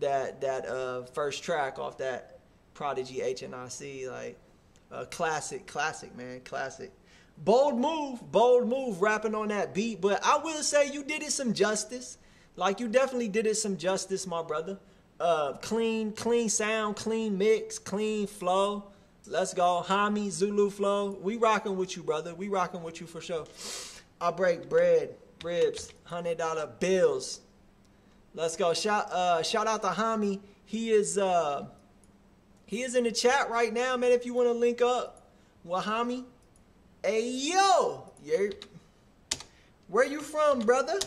that that uh, first track off that Prodigy HNIC, like a classic, classic man, classic. Bold move, bold move, rapping on that beat. But I will say you did it some justice. Like you definitely did it some justice, my brother. Uh, clean, clean sound, clean mix, clean flow. Let's go, Hami Zulu flow. We rocking with you, brother. We rocking with you for sure. I break bread, ribs, hundred dollar bills. Let's go. Shout uh shout out to Hami. He is uh he is in the chat right now, man. If you want to link up with Hami. Hey yo! Where you from, brother?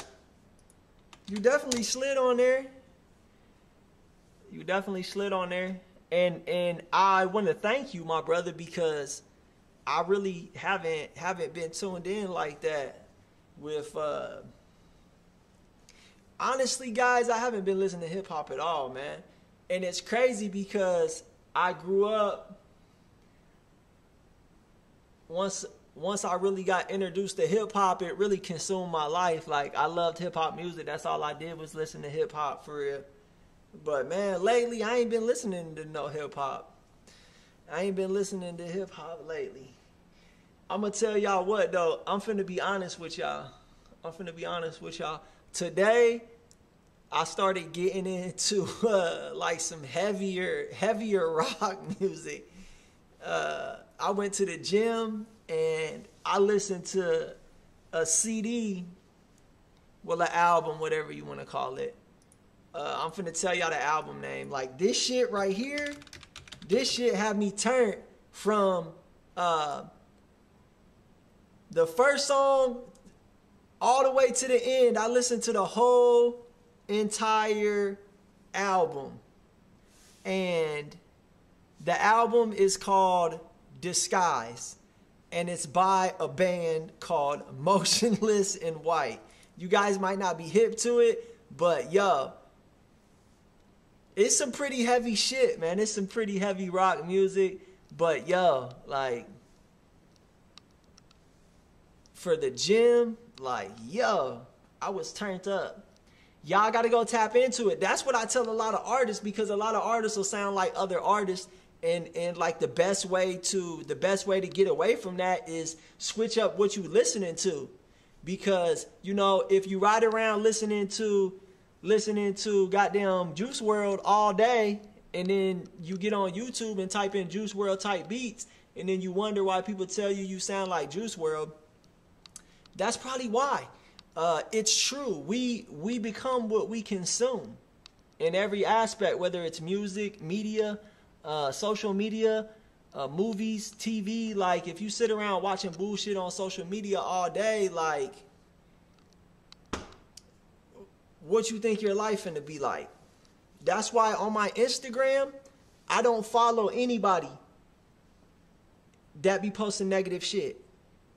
You definitely slid on there. You definitely slid on there. And and I want to thank you, my brother, because I really haven't haven't been tuned in like that with uh honestly guys, I haven't been listening to hip hop at all, man. And it's crazy because I grew up once once I really got introduced to hip hop, it really consumed my life. Like I loved hip hop music. That's all I did was listen to hip hop for real. But man, lately I ain't been listening to no hip hop. I ain't been listening to hip hop lately. I'm gonna tell y'all what though. I'm finna be honest with y'all. I'm finna be honest with y'all. Today, I started getting into [laughs] uh, like some heavier, heavier [laughs] rock music. Uh, I went to the gym and I listened to a CD, well, an album, whatever you want to call it. Uh, I'm finna tell y'all the album name. Like this shit right here, this shit had me turned from uh, the first song all the way to the end. I listened to the whole entire album. And the album is called Disguise. And it's by a band called [laughs] Motionless in White. You guys might not be hip to it, but yo, it's some pretty heavy shit, man. It's some pretty heavy rock music. But yo, like for the gym, like yo, I was turned up. Y'all gotta go tap into it. That's what I tell a lot of artists because a lot of artists will sound like other artists. And, and like the best way to the best way to get away from that is switch up what you listening to because you know if you ride around listening to listening to goddamn Juice WRLD all day and then you get on YouTube and type in Juice WRLD type beats and then you wonder why people tell you you sound like Juice WRLD that's probably why uh, it's true. We we become what we consume in every aspect whether it's music media uh, social media uh, movies tv like if you sit around watching bullshit on social media all day like what you think your life gonna be like. That's why on my instagram i don't follow anybody that be posting negative shit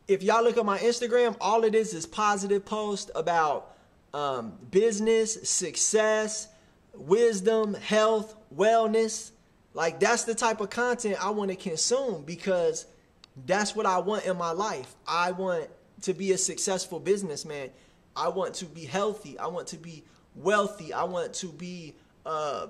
if y'all look at my Instagram, all it is is positive posts about um, business, success, wisdom, health, wellness. Like that's the type of content I want to consume because that's what I want in my life. I want to be a successful businessman. I want to be healthy. I want to be wealthy. I want to be uh,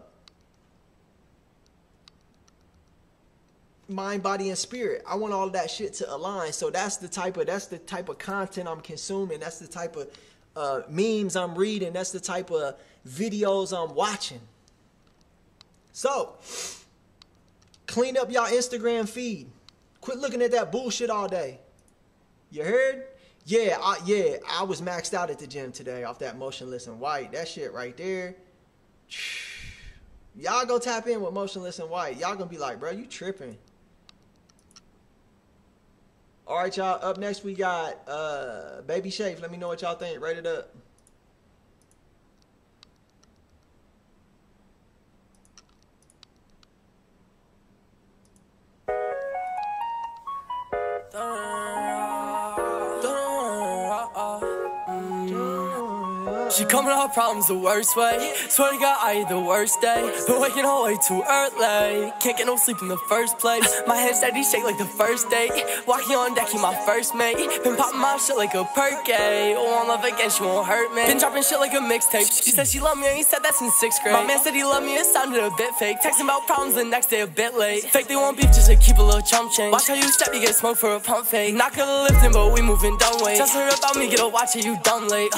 mind, body, and spirit. I want all that shit to align. So that's the type of that's the type of content I'm consuming. That's the type of uh, memes I'm reading. That's the type of videos I'm watching. So clean up y'all Instagram feed. Quit looking at that bullshit all day. You heard? Yeah, I, yeah. I was maxed out at the gym today off that Motionless in White. That shit right there. Y'all go tap in with Motionless in White. Y'all gonna be like, bro, you tripping. All right, y'all. Up next, we got uh, Baby Shafe. Let me know what y'all think. Rate it up. She coming out problems the worst way. Swear to God, I eat the worst day. Been waking up way too early. Can't get no sleep in the first place. My head steady shake like the first date. Walking on deck, he my first mate. Been popping my shit like a perky. Oh, on love again, she won't hurt me. Been dropping shit like a mixtape. She said she loved me, and he said that since sixth grade. My man said he loved me, it sounded a bit fake. Texting about problems the next day, a bit late. Fake they won't beef just to keep a little chump change. Watch how you step, you get smoked for a pump fake. Not gonna lift him, but we moving dumb way. Just heard about me, get a watch it, you dumb late.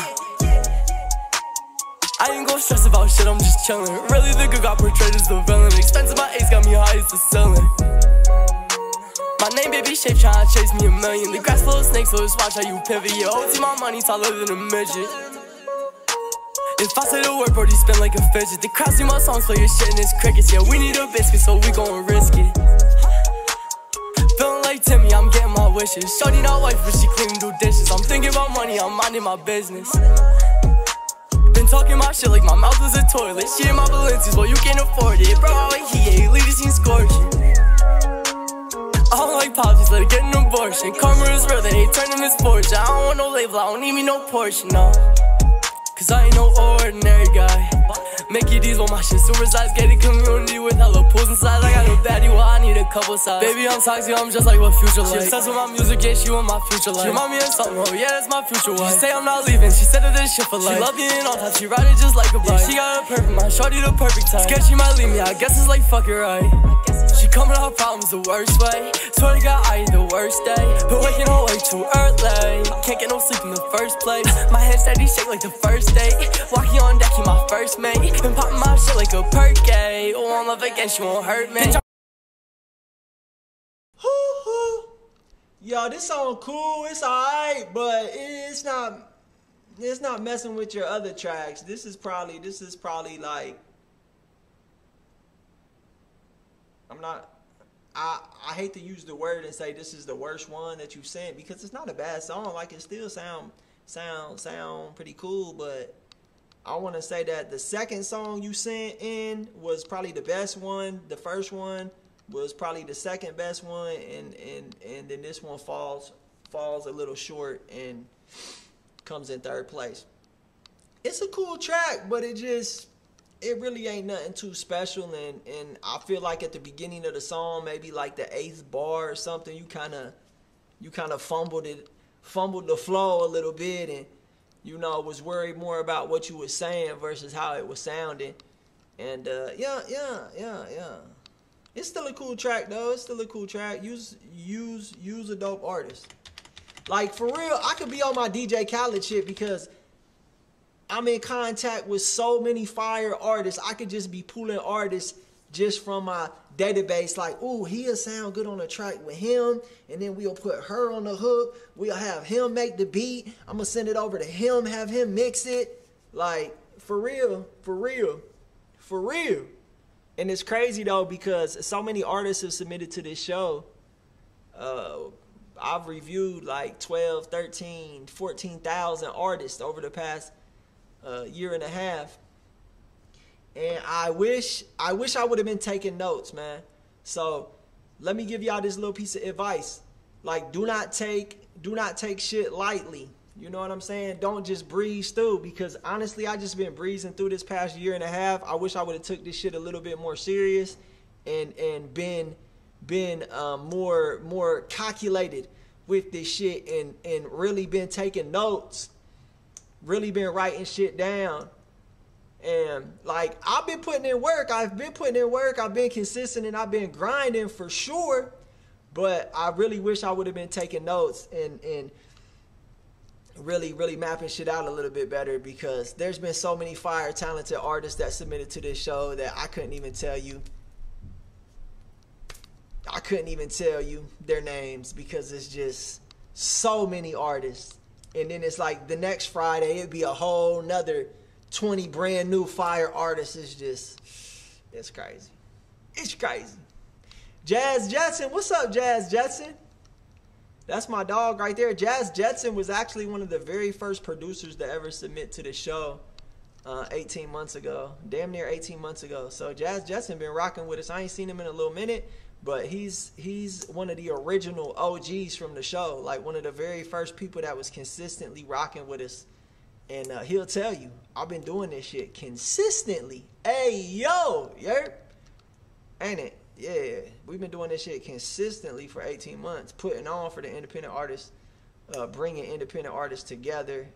I ain't gon' stress about shit, I'm just chillin'. Really, the good got portrayed as the villain. Expensive, my ace got me high as the ceiling. My name, baby, shape, tryna chase me a million. The grass full of snakes, so just watch how you pivot. Your OT, my money taller than a midget. If I say the word, bro, you spin like a fidget. The crowd see my songs, play your shit and it's crickets. Yeah, we need a biscuit, so we gon' risk it. Feeling like Timmy, I'm getting my wishes. Shorty not wife, but she clean do dishes. I'm thinking about money, I'm minding my business. Been talking my shit like my mouth is a toilet. She in my Balenci's, well, you can't afford it. Bro, I wait, he ain't lead the scorching. I don't like poppies, let it get an abortion. Karma is real, they ain't turning misfortune. I don't want no label, I don't need me no portion, no. Cause I ain't no ordinary guy. Make it easy on my shit, super size, get a community with hella pools inside. I got a baddie, well, I need a couple sides. Baby, I'm toxic, I'm just like what future like. She obsessed with my music, yeah, she want my future life. She remind me of something, oh yeah, that's my future wife. She say I'm not leaving, she said that this shit for life. She love me and all time, she ride it just like a bike. Yeah, she got a perfect mind, shorty the perfect type. Scared she might leave me, I guess it's like fuck it right. She coming out problems the worst way. Swear to God, I eat the worst day. Been waking up way too early. Can't get no sleep in the first place. My head steady shake like the first date. Walking on deck, he my first mate. Been popping my shit like a perky. Oh, on love again, she won't hurt me. Yo, this song cool, it's alright, but it's not it's not messing with your other tracks. This is probably this is probably like I'm not I I hate to use the word and say this is the worst one that you sent because it's not a bad song. Like it still sound sound sound pretty cool, but I want to say that the second song you sent in was probably the best one. The first one was probably the second best one, and and and then this one falls falls a little short and comes in third place. It's a cool track, but it just it really ain't nothing too special and and I feel like at the beginning of the song, maybe like the eighth bar or something, you kind of you kind of fumbled it, fumbled the flow a little bit, and you know was worried more about what you were saying versus how it was sounding. And uh, yeah, yeah, yeah, yeah. It's still a cool track though. It's still a cool track. Use use use a dope artist. Like for real, I could be on my DJ Khaled shit because I'm in contact with so many fire artists. I could just be pulling artists just from my database. Like, ooh, he'll sound good on a track with him, and then we'll put her on the hook. We'll have him make the beat. I'm gonna send it over to him, have him mix it. Like, for real, for real, for real. And it's crazy though because so many artists have submitted to this show. Uh, I've reviewed like 12, 13, 14,000 artists over the past uh, year and a half. And I wish I wish I would have been taking notes, man. So let me give y'all this little piece of advice. Like do not take do not take shit lightly. You know what I'm saying? Don't just breeze through because honestly, I just been breezing through this past year and a half. I wish I would have took this shit a little bit more serious and and been been um, more more calculated with this shit and and really been taking notes, really been writing shit down. And like I've been putting in work, I've been putting in work, I've been consistent and I've been grinding for sure. But I really wish I would have been taking notes and and really, really mapping shit out a little bit better because there's been so many fire talented artists that submitted to this show that I couldn't even tell you. I couldn't even tell you their names because it's just so many artists. And then it's like the next Friday, it'd be a whole nother 20 brand new fire artists. It's just, it's crazy. It's crazy. Jazz Jetson, what's up, Jazz Jetson? That's my dog right there. Jazz Jetson was actually one of the very first producers to ever submit to the show uh, 18 months ago. Damn near 18 months ago. So Jazz Jetson been rocking with us. I ain't seen him in a little minute, but he's he's one of the original OGs from the show. Like one of the very first people that was consistently rocking with us and uh, he'll tell you I've been doing this shit consistently. Hey yo, yerp, ain't it? Yeah, we've been doing this shit consistently for 18 months, putting on for the independent artists, uh, bringing independent artists together,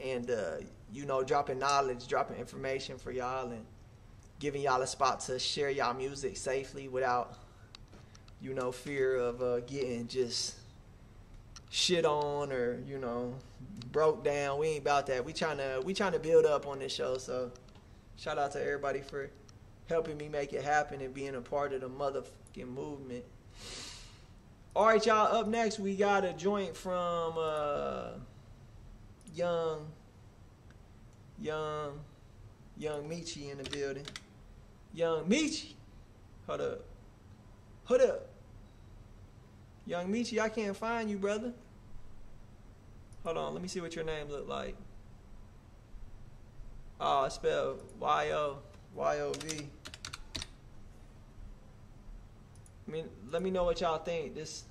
and uh, you know, dropping knowledge, dropping information for y'all, and giving y'all a spot to share y'all music safely without, you know, fear of uh, getting just shit on or you know broke down. We ain't about that. We trying to we trying to build up on this show. So shout out to everybody for helping me make it happen and being a part of the motherfucking movement. All right, y'all. Up next, we got a joint from uh, Young, Young, Young Michi in the building. Young Michi, hold up, hold up. Young Michi, I can't find you, brother. Hold on, let me see what your name look like. Oh, it's spelled Y O Y O V. I mean, let me know what y'all think. This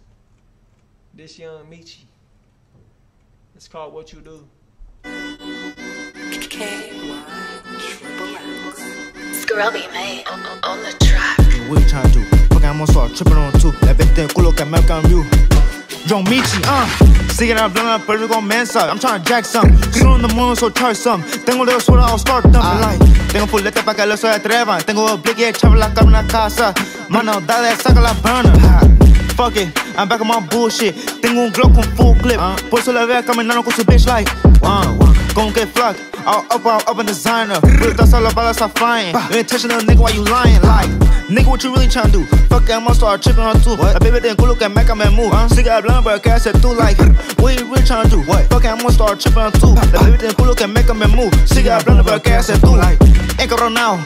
this young Michi. It's called What You Do. Scrubby made on, on, on the track. What you tryna do? Fuck, I'm gonna start tripping on two. La vete en culo que American View. John Michi, uh. Sigue hablando, pero comienza. I'm trying to jack some. Soon in the morning, so charge some. Tengo dedos sueltos, I'll start dumping like. Tengo fulete pa' que los se atrevan. Tengo y echaba la cara en la casa. Mano, dale, saca la burner. Fuck it, I'm back on my bullshit. Tengo un Glock con full clip. Por eso la veo caminando con su bitch like. Uh, gon' get flocked. All up, all up in designer. Real that's all about us, I flying. You ain't touching a nigga while you lying. Like, nigga, what you really tryna do? Fuck it, I'ma start tripping on two. La baby ten culo que me cambia el move. Sigue hablando, pero que hace tú like. What you really tryna do? What? Fuck it, I'ma start tripping on two. La baby ten culo que me cambia el move. Sigue hablando, pero que hace tú like. Encabronado.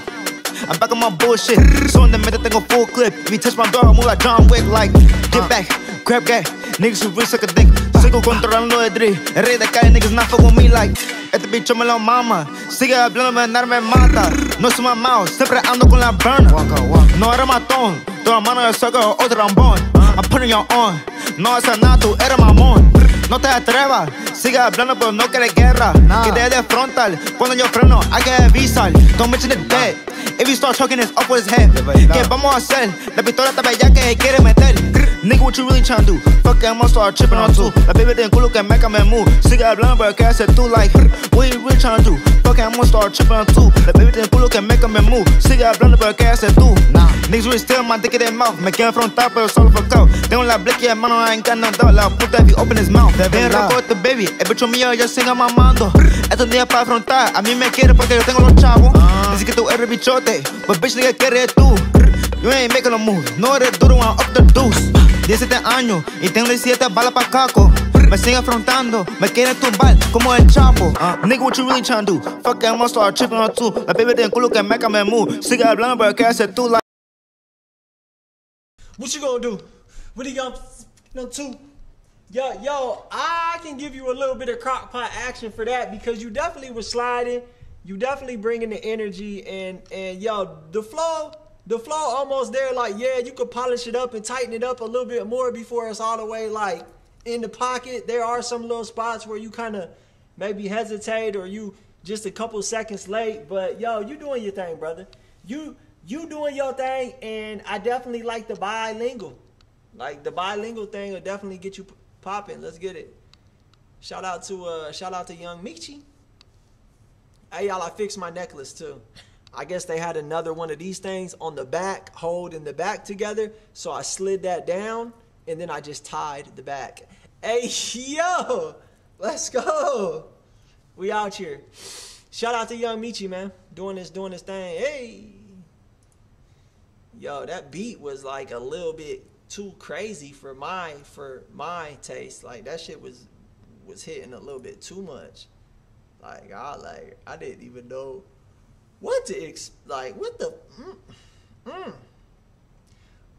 I'm back on my bullshit. So in the middle, tengo full clip. If you touch my door, I move like John Wick. Like, get back, grab that. Niggas who really suck a dick. Sigo controlando el drill. El rey de calle, niggas not fuck with me like. Este bicho me lo mama. Sigue hablando, me me mata. No soy mamado, siempre ando con la burner. No era matón. Tu hermano de suegro, otro rambón. I'm putting you on. No es nada, tú eres mamón. No te atrevas, sigue hablando pero no quieres guerra Que te de frontal, cuando yo freno hay que avisar Don't mention it dead, if you start talking it's up with his head ¿Qué vamos a hacer? La pistola está bella que quiere meter Nigga, what you really tryna do? Fuck it, I'ma start tripping on two. La baby ten culo que me cambia el move. Sigue hablando pero que hace tú like [laughs] What you really tryna do? Fuck it, I'ma start tripping on two. La baby ten culo que me cambia el move. Sigue hablando pero que hace tú Nah. Niggas really still my dick in their mouth. Me quieren frontar pero solo fucked out Tengo la blick y hermano I ain't got no doubt. La puta if you open his mouth. Bien roco este baby. El bicho mío ya siga mamando Estos días para afrontar A mí me quiere porque yo tengo los chavos. Dice que tú eres bichote But bitch nigga quieres tú. You ain't making no move. No eres duro I'm up the deuce 17 años y tengo 17 balas pa' caco me siguen afrontando, me quieren tumbar como el chapo. Uh, nigga, what you really tryna do? Fuck it, I'ma start tripping on two. La baby ten culo que me cambia el move. Sigue hablando, pero que hace tú like. What you gonna do? What are you gonna no two? Yo, yo, I can give you a little bit of crock pot action for that because you definitely was sliding. You definitely bringing the energy and and yo, the flow, the flow almost there. Like yeah, you could polish it up and tighten it up a little bit more before it's all the way like in the pocket. There are some little spots where you kind of maybe hesitate or you just a couple seconds late. But yo, you doing your thing, brother. You you doing your thing, and I definitely like the bilingual. Like the bilingual thing will definitely get you popping. Let's get it. Shout out to uh shout out to Young Michi. Hey y'all, I fixed my necklace too. [laughs] I guess they had another one of these things on the back, holding the back together. So I slid that down and then I just tied the back. Hey yo, let's go. We out here. Shout out to Young Michi, man. Doing this, doing this thing. Hey. Yo, that beat was like a little bit too crazy for my for my taste. Like that shit was was hitting a little bit too much. Like I like I didn't even know what to ex like what the mm, mm.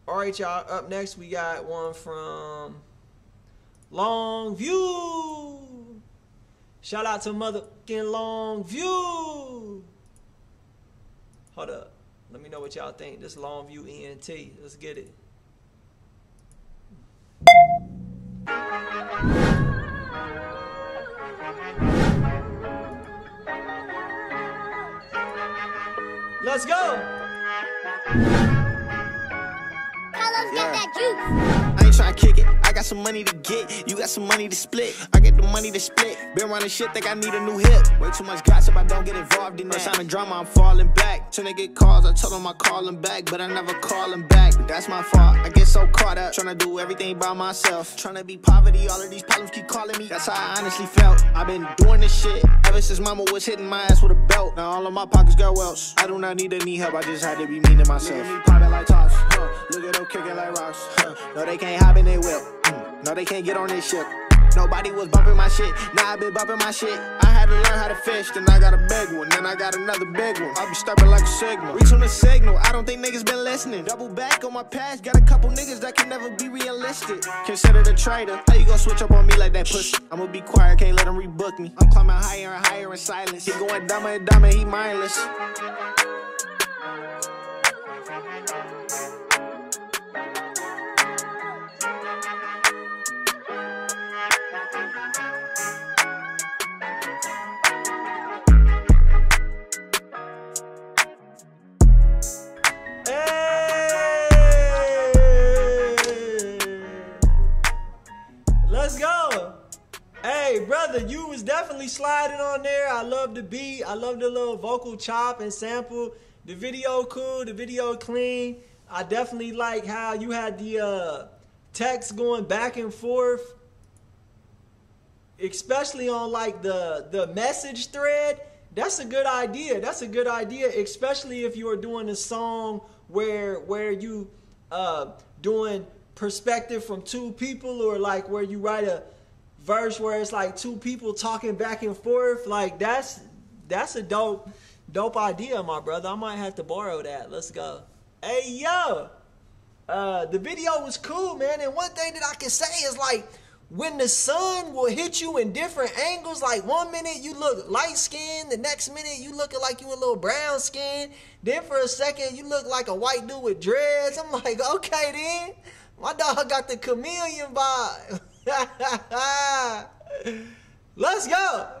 All right, y'all. Up next, we got one from Longview. Shout out to motherfucking Longview. Hold up. Let me know what y'all think. This Longview ENT. Let's get it. [laughs] [laughs] Let's go. Carlos yeah. got that juice. I ain't tryna kick it. I got some money to get. You got some money to split. I get the money to split. Been running shit, think I need a new hip. Way too much gossip, I don't get involved in that. In drama, I'm falling back. Tryna get calls, I told them I call them back, but I never call them back. That's my fault. I get so caught up trying to do everything by myself. Trying to be poverty, all of these problems keep calling me. That's how I honestly felt. I've been doing this shit ever since mama was hitting my ass with a belt. Now all of my pockets got welts. I do not need any help, I just had to be mean to myself. Look at them kicking like rocks. Huh. No, they can't hop in they whip. Mm. No, they can't get on this ship. Nobody was bumping my shit. Now I been bumping my shit. I had to learn how to fish. Then I got a big one. Then I got another big one. I'll be stepping like a signal. Reach on the signal. I don't think niggas been listening. Double back on my past. Got a couple niggas that can never be realistic. Considered a traitor. How you gonna switch up on me like that pussy? I'ma be quiet. Can't let them rebook me. I'm climbing higher and higher in silence. He going dumber and dumber. He mindless. The beat. I love the little vocal chop and sample. The video cool. The video clean. I definitely like how you had the uh, text going back and forth, especially on like the the message thread. That's a good idea. That's a good idea, especially if you are doing a song where where you uh, doing perspective from two people, or like where you write a verse where it's like two people talking back and forth. Like that's that's a dope dope idea, my brother. I might have to borrow that. Let's go. Hey yo, uh, the video was cool, man. And one thing that I can say is like when the sun will hit you in different angles. Like one minute you look light skinned, the next minute you looking like you a little brown skin. Then for a second you look like a white dude with dreads. I'm like, okay then, my dog got the chameleon vibe. [laughs] Let's go.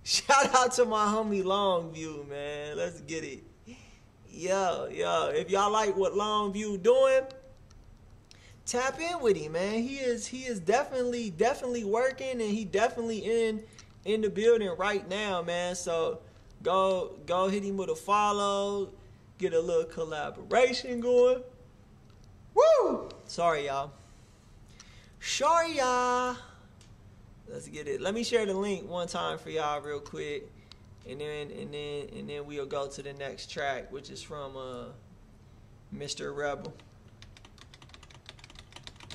[laughs] Shout out to my homie Longview, man. Let's get it. Yo, yo, if y'all like what Longview doing, tap in with him, man. He is he is definitely definitely working and he definitely in in the building right now, man. So go go hit him with a follow, get a little collaboration going. Woo! Sorry, y'all. Sorry, y'all. Let's get it. Let me share the link one time for y'all real quick. And then and then and then we'll go to the next track, which is from uh Mr. Rebel.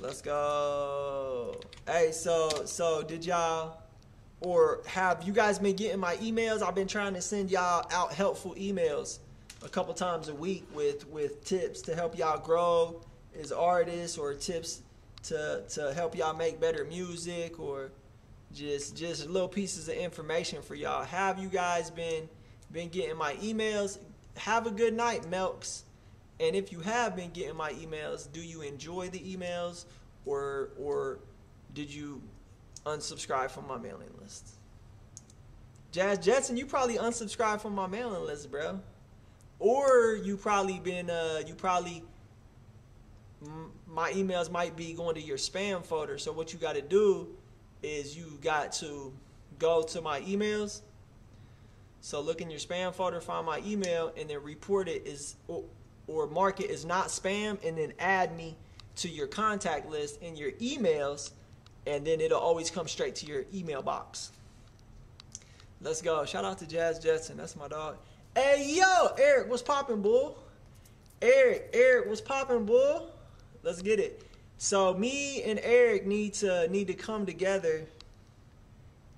Let's go. Hey, so so did y'all or have you guys been getting my emails? I've been trying to send y'all out helpful emails a couple times a week with with tips to help y'all grow as artists or tips to to help y'all make better music or just just little pieces of information for y'all. Have you guys been been getting my emails? Have a good night, Melks. And if you have been getting my emails, do you enjoy the emails or or did you unsubscribe from my mailing list? Jazz Jetson, you probably unsubscribed from my mailing list, bro. Or you probably been uh you probably my emails might be going to your spam folder. So what you got to do is you got to go to my emails. So look in your spam folder, find my email, and then report it is or, or mark it as not spam, and then add me to your contact list in your emails, and then it'll always come straight to your email box. Let's go. Shout out to Jazz Jetson. That's my dog. Hey yo, Eric, what's poppin', bull? Eric, Eric, what's poppin', bull? Let's get it. So me and Eric need to need to come together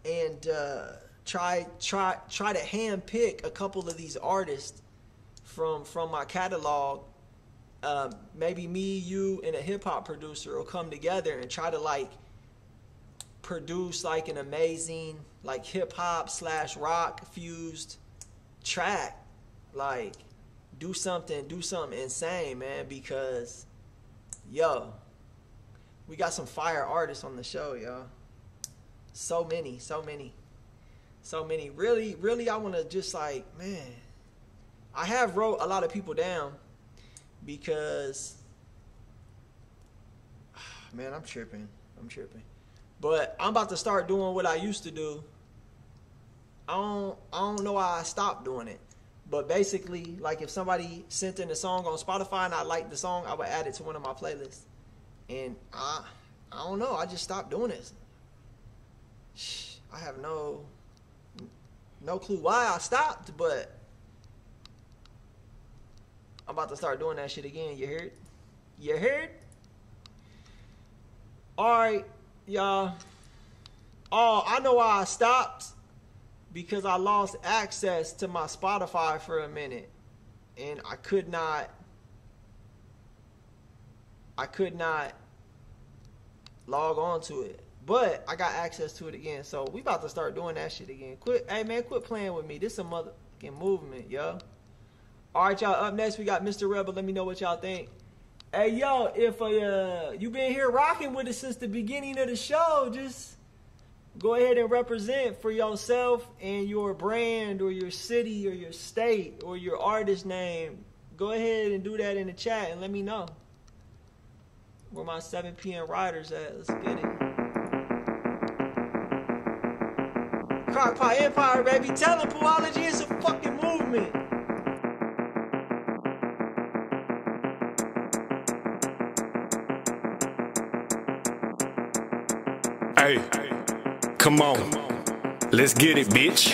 and uh, try try try to hand pick a couple of these artists from from my catalog. Um, maybe me, you, and a hip hop producer will come together and try to like produce like an amazing like hip hop slash rock fused track. Like do something, do something insane, man, because yo, we got some fire artists on the show, y'all. So many, so many, so many. Really, really, I want to just like, man, I have wrote a lot of people down because [sighs] man, I'm tripping. I'm tripping. But I'm about to start doing what I used to do. I don't I don't know why I stopped doing it. But basically, like if somebody sent in a song on Spotify and I liked the song, I would add it to one of my playlists. And I I don't know, I just stopped doing it. I have no no clue why I stopped, but I'm about to start doing that shit again. You heard? You heard? Alright, y'all. Oh, I know why I stopped. Because I lost access to my Spotify for a minute. And I could not I could not log on to it. But I got access to it again. So we about to start doing that shit again. Quit hey man, quit playing with me. This is a motherfucking movement, yo. Alright, y'all. Up next we got Mr. Rebel. Let me know what y'all think. Hey yo, if uh, you been here rocking with us since the beginning of the show, just go ahead and represent for yourself and your brand or your city or your state or your artist name. Go ahead and do that in the chat and let me know. Where my 7 p.m. riders at? Let's get it. Crockpot Empire, baby. Tell them Poology is a fucking movement. Hey, come on. Let's get it, bitch.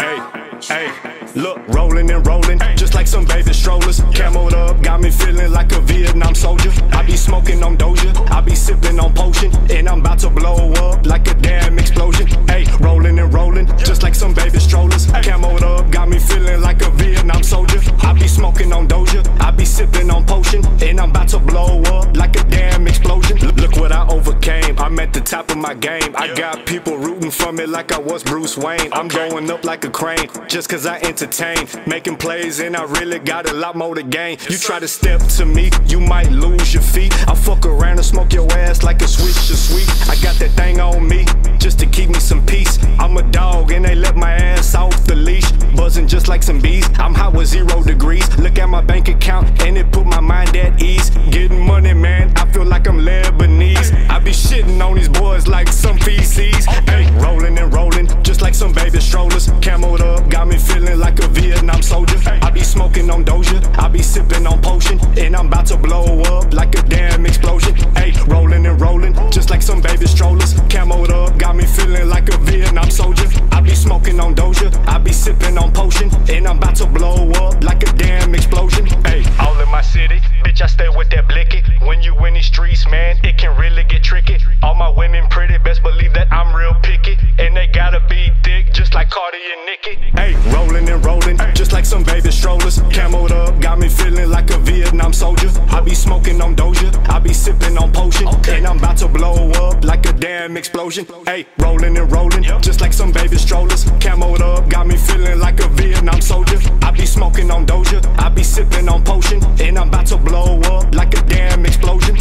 Hey, hey. Look, rolling and rolling, just like some baby strollers. Camoed up, got me feeling like a Vietnam soldier. I be smoking on Doja, I be sipping on potion, and I'm about to blow up like a damn explosion. Hey, rolling and rolling, just like some baby strollers. Camoed up, got me feeling like a Vietnam soldier. I be smoking on Doja, I be sipping on potion, and I'm about to blow up like a damn explosion. Look what I overcame, I'm at the top of my game. I got people rooting for me like I was Bruce Wayne. I'm going up like a crane, just cause I entertain. Making plays, and I really got a lot more to gain. You try to step to me, you might lose your feet. I fuck around and smoke your ass like a switch of sweet. I got that thing on me, just to keep me some peace. I'm a dog, and they let my ass off the leash. Buzzing just like some bees, I'm hot with zero degrees. Look at my bank account, and it put my mind at ease. Getting money, man, I feel like I'm Lebanese. I be shitting on these boys like some feces. Hey, rolling and rolling, just like some baby strollers. Camoed up, got me feeling like a Vietnam soldier. I be smoking on Doja, I be sipping on potion, and I'm about to blow up like a damn explosion. Hey, rolling and rolling, just like some baby strollers. Camoed up, got me feeling like a Vietnam soldier. I be smoking on Doja, I be sipping on potion, and I'm about to blow up like a damn explosion. Hey, all in my city, bitch, I stay with that blicky. When you in these streets, man, it can really get tricky. All my women pretty, best believe that I'm real picky, and they gotta be thick, just like Cardi and Nicki. Hey, rolling and rolling, just like some baby strollers. Camoed up, got me feeling like a Vietnam soldier. I be smoking on Doja, I be sipping on potion, and I'm about to blow up like a damn explosion. Hey, rolling and rolling, just like some baby strollers. Camoed up, got me feeling like a Vietnam soldier. I be smoking on Doja, I be sipping on potion, and I'm about to blow up like a damn explosion.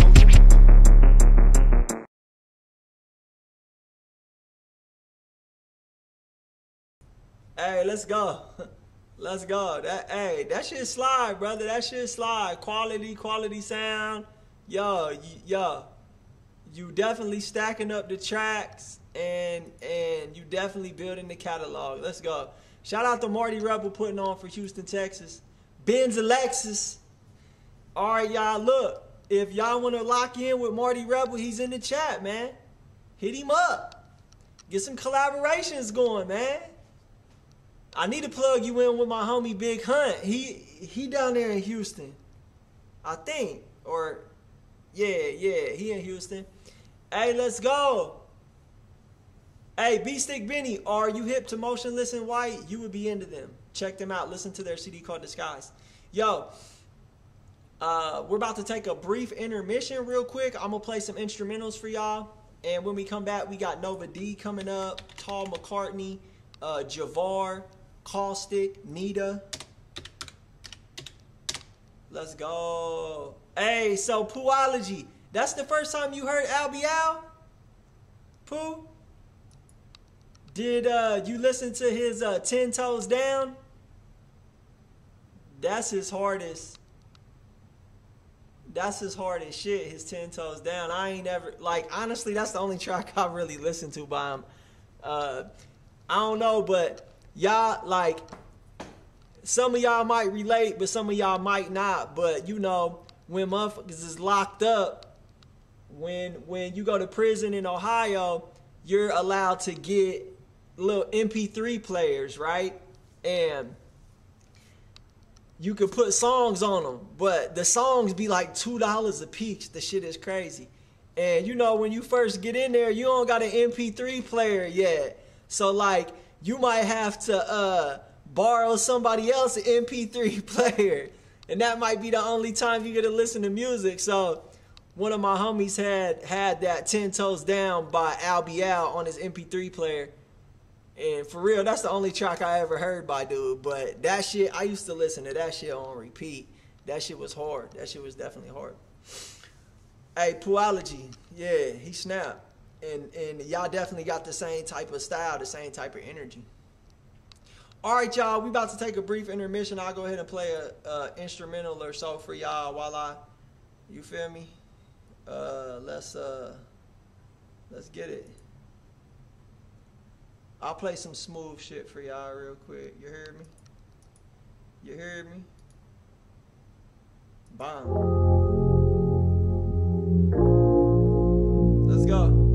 Hey, let's go. [laughs] Let's go. That hey, that shit slide, brother. That shit slide. Quality, quality sound. Yo, yo. You definitely stacking up the tracks and and you definitely building the catalog. Let's go. Shout out to Marty Rebel putting on for Houston, Texas. Benz Alexis. All right, y'all. Look, if y'all want to lock in with Marty Rebel, he's in the chat, man. Hit him up. Get some collaborations going, man. I need to plug you in with my homie Big Hunt. He he down there in Houston. I think. Or yeah, yeah, he in Houston. Hey, let's go. Hey, B Stick Benny, are you hip to Motionless in White? You would be into them. Check them out. Listen to their CD called Disguise. Yo, uh, we're about to take a brief intermission real quick. I'm gonna play some instrumentals for y'all. And when we come back, we got Nova D coming up, Tall McCartney, uh, Javar, Caustic, Nita. Let's go. Hey, so Poology. That's the first time you heard Albie Al? Pooh? Did uh, you listen to his uh, 10 Toes Down? that's his hardest. That's his hardest shit. His ten toes down. I ain't ever like honestly. That's the only track [laughs] I really listened to by him. Uh, I don't know, but y'all like some of y'all might relate, but some of y'all might not. But you know, when motherfuckers is locked up, when when you go to prison in Ohio, you're allowed to get little MP3 players, right? And you could put songs on them, but the songs be like two dollars a piece. The shit is crazy. And you know, when you first get in there, you don't got an MP3 player yet. So like you might have to uh borrow somebody else's [laughs] MP3 player. And that might be the only time you get to listen to music. So one of my homies had had that 10 toes down by Al on his MP3 player. And for real, that's the only track I ever heard by dude. But that shit, I used to listen to that shit on repeat. That shit was hard. That shit was definitely hard. Hey, Poology, yeah, he snapped. And and y'all definitely got the same type of style, the same type of energy. All right, y'all, we about to take a brief intermission. I'll go ahead and play a, a instrumental or so for y'all while I, you feel me? Uh, let's uh, let's get it. I'll play some smooth shit for y'all real quick. You hear me? You hear me? Bomb. Let's go.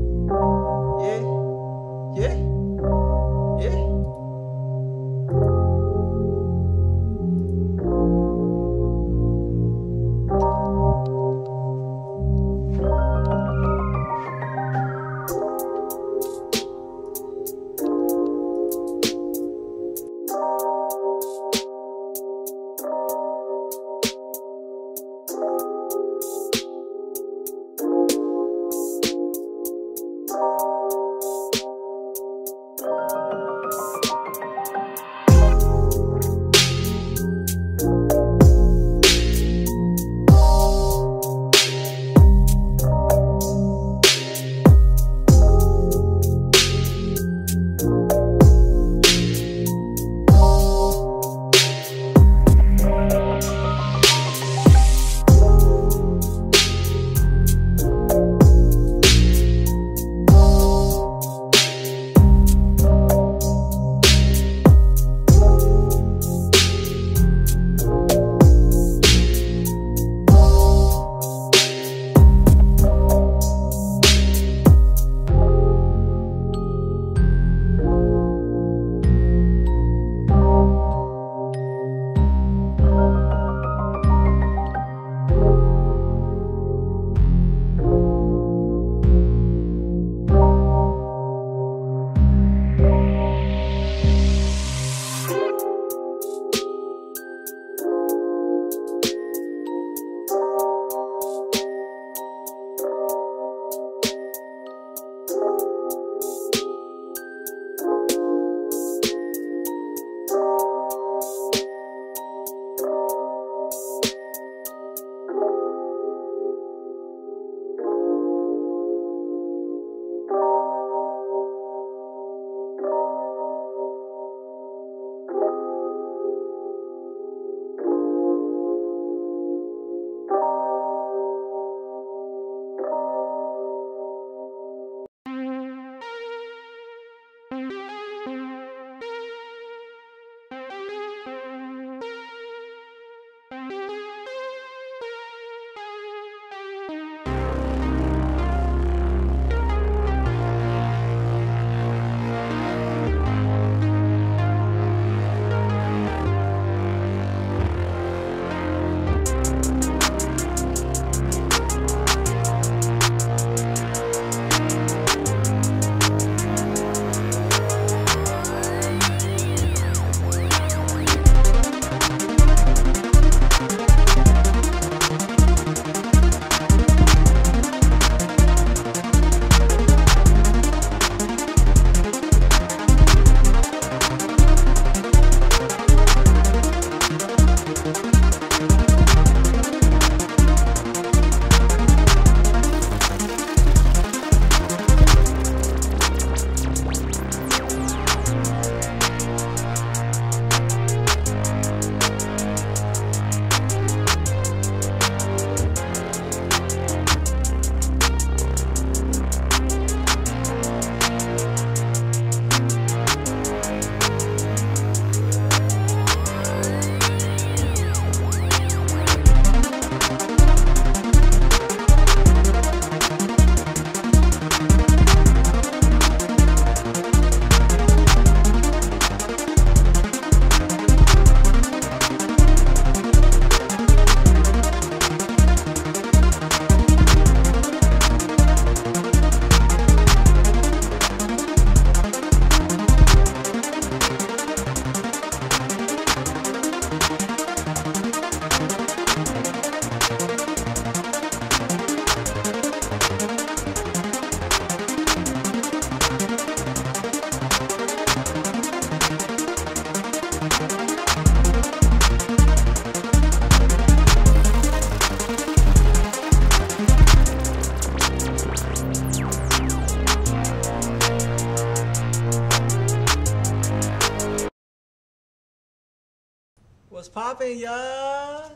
Poppin', y'all?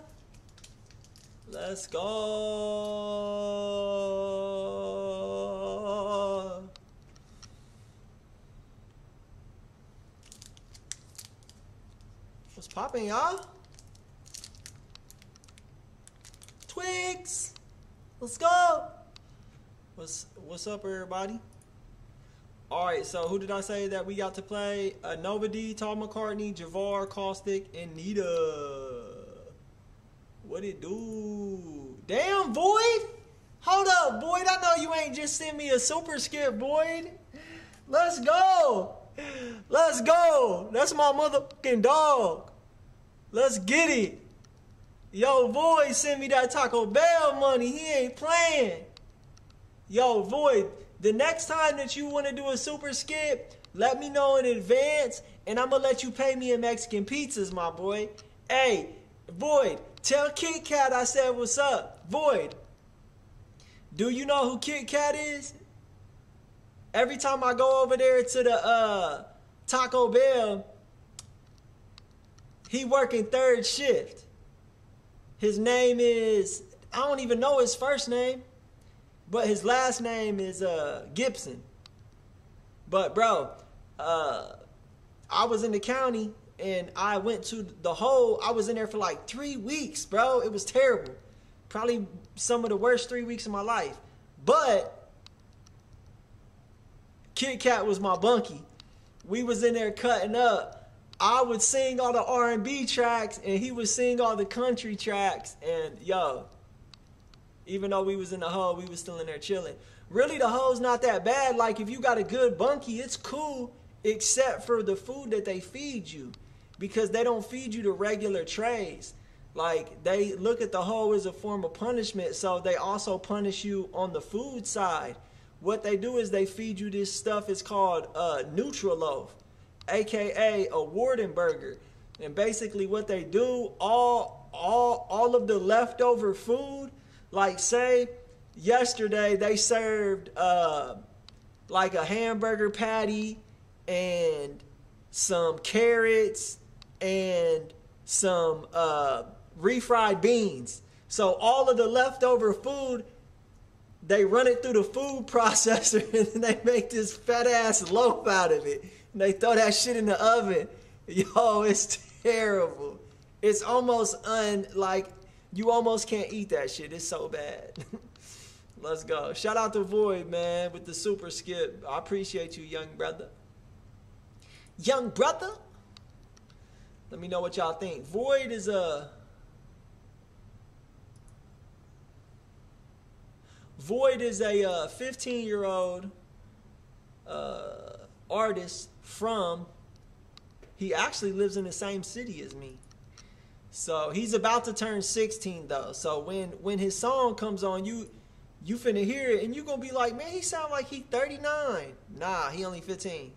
Let's go. What's popping, y'all? Twigs. Let's go. What's what's up, everybody? All right, so who did I say that we got to play? Uh, Nova D, Tom McCartney, Javar, Caustic, and Nita. What it do? Damn, Void. Hold up, Void. I know you ain't just send me a super skip, Void. Let's go. Let's go. That's my motherfucking dog. Let's get it. Yo, Void send me that Taco Bell money. He ain't playing. Yo, Void, the next time that you want to do a super skip, let me know in advance, and I'm gonna let you pay me in Mexican pizzas, my boy. Hey, Void, tell Kit Kat I said what's up. Void, do you know who Kit Kat is? Every time I go over there to the uh, Taco Bell, he working third shift. His name is I don't even know his first name, but his last name is uh, Gibson. But bro, uh, I was in the county and I went to the hole. I was in there for like three weeks, bro. It was terrible. Probably some of the worst three weeks of my life. But Kit Kat was my bunkie. We was in there cutting up. I would sing all the R&B tracks, and he would sing all the country tracks. And yo, even though we was in the hole, we was still in there chilling. Really, the hole's not that bad. Like if you got a good bunkie, it's cool, except for the food that they feed you, because they don't feed you the regular trays. Like they look at the hole as a form of punishment, so they also punish you on the food side. What they do is they feed you this stuff. It's called uh, Nutriloaf, aka a Wardenburger. And basically, what they do, all all all of the leftover food, like say yesterday they served uh, like a hamburger patty and some carrots and some uh, refried beans. So all of the leftover food, they run it through the food [laughs] processor and they make this fat ass loaf out of it. And they throw that shit in the oven. [laughs] Yo, it's terrible. It's almost un like you almost can't eat that shit. It's so bad. [laughs] Let's go. Shout out to Void, man, with the super skip. I appreciate you, young brother. Young brother? Let me know what y'all think. Void is a Void is a 15 year old uh, artist from. He actually lives in the same city as me. So he's about to turn 16 though. So when when his song comes on, you you finna hear it and you gonna be like, man, he sound like he 39. Nah, he only 15.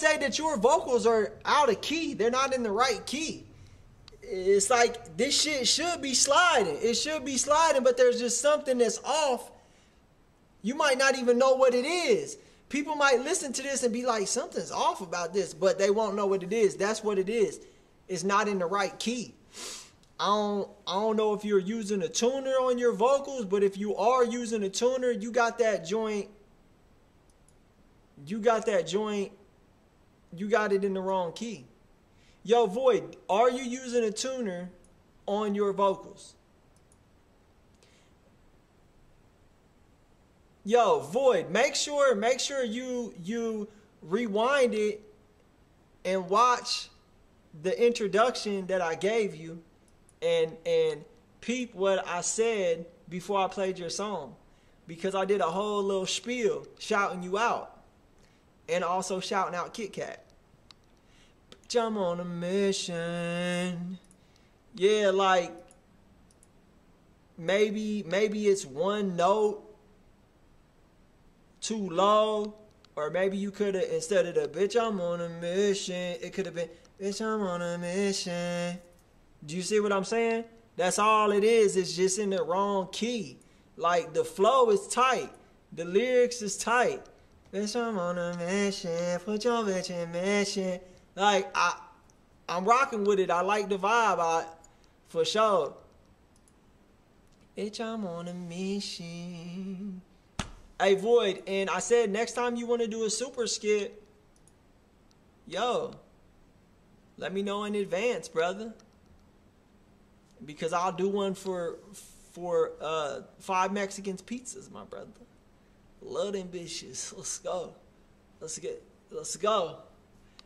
Say that your vocals are out of key. They're not in the right key. It's like this shit should be sliding. It should be sliding, but there's just something that's off. You might not even know what it is. People might listen to this and be like, something's off about this, but they won't know what it is. That's what it is. It's not in the right key. I don't I don't know if you're using a tuner on your vocals, but if you are using a tuner, you got that joint. You got that joint. You got it in the wrong key. Yo, Void, are you using a tuner on your vocals? Yo, Void, make sure make sure you you rewind it and watch the introduction that I gave you and and peep what I said before I played your song because I did a whole little spiel shouting you out and also shouting out Kit Kat. I'm on a mission. Yeah, like maybe maybe it's one note too low, or maybe you could have instead of the bitch I'm on a mission, it could have been bitch I'm on a mission. Do you see what I'm saying? That's all it is. It's just in the wrong key. Like the flow is tight, the lyrics is tight. Bitch I'm on a mission, put your bitch in mission. Like I, I'm rocking with it. I like the vibe. I, for sure. Bitch I'm on a mission. Hey Void, and I said next time you want to do a super skip, yo, let me know in advance, brother. Because I'll do one for for uh five Mexicans pizzas, my brother. Love them bitches. Let's go. Let's get let's go.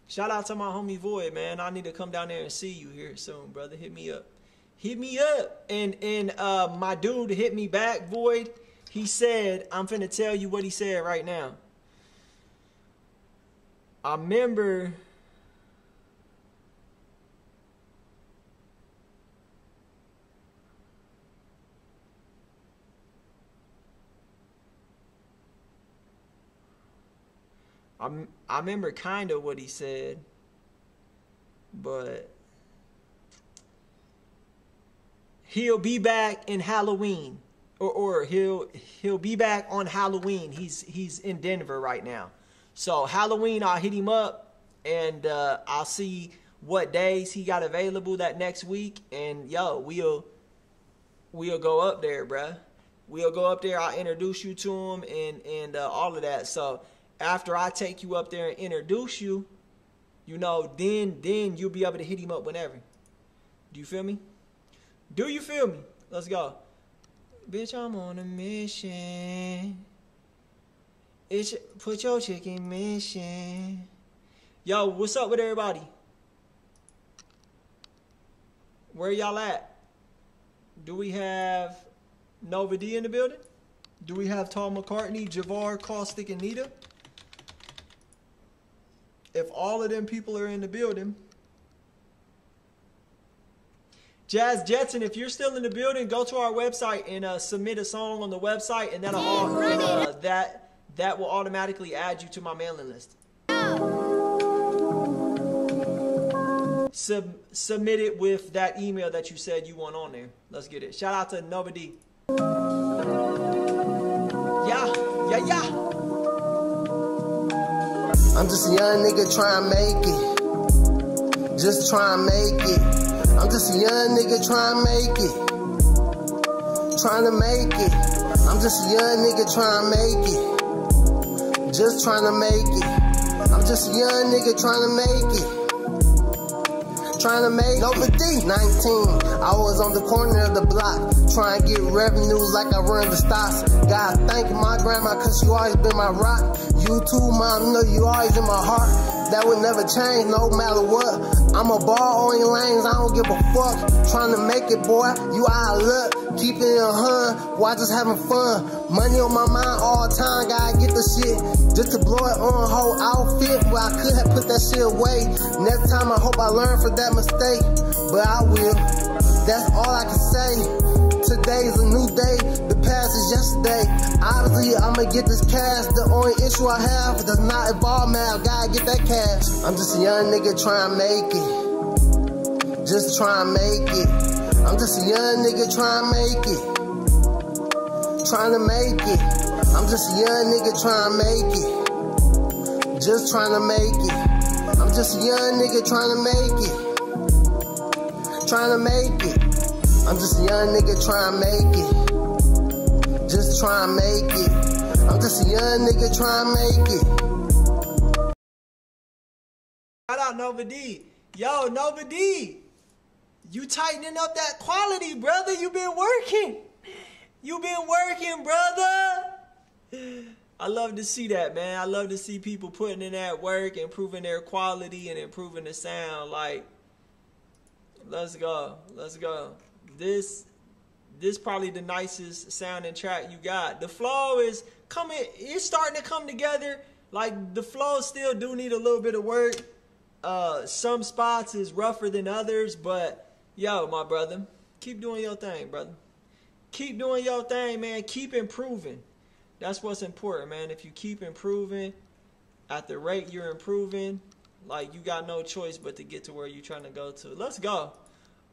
Shout out to my homie Void, man. I need to come down there and see you here soon, brother. Hit me up. Hit me up. And and uh my dude hit me back, Void. He said, I'm finna tell you what he said right now. I remember I, I remember kind of what he said, but he'll be back in Halloween, or, or he'll he'll be back on Halloween. He's he's in Denver right now, so Halloween I'll hit him up and uh, I'll see what days he got available that next week, and yo, we'll we'll go up there, bruh. We'll go up there. I'll introduce you to him and and uh, all of that. So after I take you up there and introduce you, you know, then then you'll be able to hit him up whenever. Do you feel me? Do you feel me? Let's go. Bitch, I'm on a mission. It's put your chick in mission. Yo, what's up with everybody? Where y'all at? Do we have Nova D in the building? Do we have Tom McCartney, Javar, Caustic, and Nita? If all of them people are in the building, Jazz Jetson, if you're still in the building, go to our website and uh, submit a song on the website, and that'll all, uh, that that will automatically add you to my mailing list. Sub, submit it with that email that you said you want on there. Let's get it. Shout out to Nova D. Yeah, yeah, yeah. I'm just a young nigga trying to make it. just trying to make it. I'm just a young nigga trying to make it. Trying to make it. I'm just a young nigga trying to make it. Just trying to make it. I'm just a young nigga trying to make it. Trying to make over D. 19. I was on the corner of the block. Trying to get revenue like I run the stocks. God thank my grandma cause she always been my rock. You too, mom, know you always in my heart. That would never change no matter what. I'm a ball on your lanes, I don't give a fuck. Trying to make it, boy, you out of luck. Keep it a hun, why just having fun? Money on my mind all the time, gotta get the shit. Just to blow it on a whole outfit where I could have put that shit away. Next time I hope I learn from that mistake, but I will. That's all I can say. Today's a new day, the past is yesterday. Obviously, I'ma get this cash. The only issue I have does not involve math. Gotta get that cash. I'm just a young nigga trying to make it. Just trying to make it. I'm just a young nigga trying to make it. Trying to make it. I'm just a young nigga trying to make it. Just trying to make it. I'm just a young nigga trying to make it. Trying to make it. I'm just a young nigga trying to make it. Just trying to make it. I'm just a young nigga trying to make it. Shout out Nova D. Yo, Nova D. You tightening up that quality, brother. You been working. You been working, brother. I love to see that, man. I love to see people putting in that work, improving their quality and improving the sound. Like, let's go. Let's go. This this probably the nicest sounding track you got. The flow is coming it's starting to come together. Like the flow still do need a little bit of work. Uh some spots is rougher than others, but yo, my brother, keep doing your thing, brother. Keep doing your thing, man. Keep improving. That's what's important, man. If you keep improving at the rate you're improving, like you got no choice but to get to where you're trying to go to. Let's go.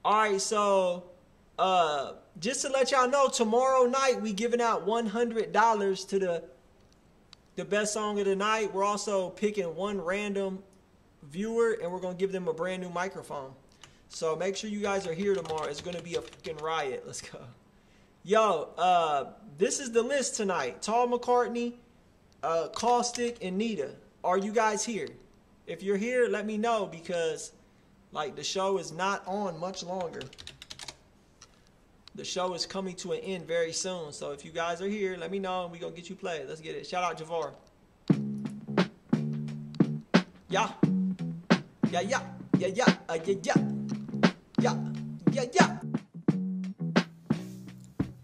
All right, so uh just to let y'all know, tomorrow night we giving out $100 to the the best song of the night. We're also picking one random viewer and we're to give them a brand new microphone. So make sure you guys are here tomorrow. It's to be a fucking riot. Let's go. Yo, uh this is the list tonight. Tall McCartney, uh Caustic and Nita. Are you guys here? If you're here, let me know because like the show is not on much longer. The show is coming to an end very soon. So if you guys are here, let me know and we gonna get you played. Let's get it. Shout out Javar. Yeah. Yeah, yeah. Yeah, yeah. Uh, yeah, yeah. Yeah. Yeah, yeah.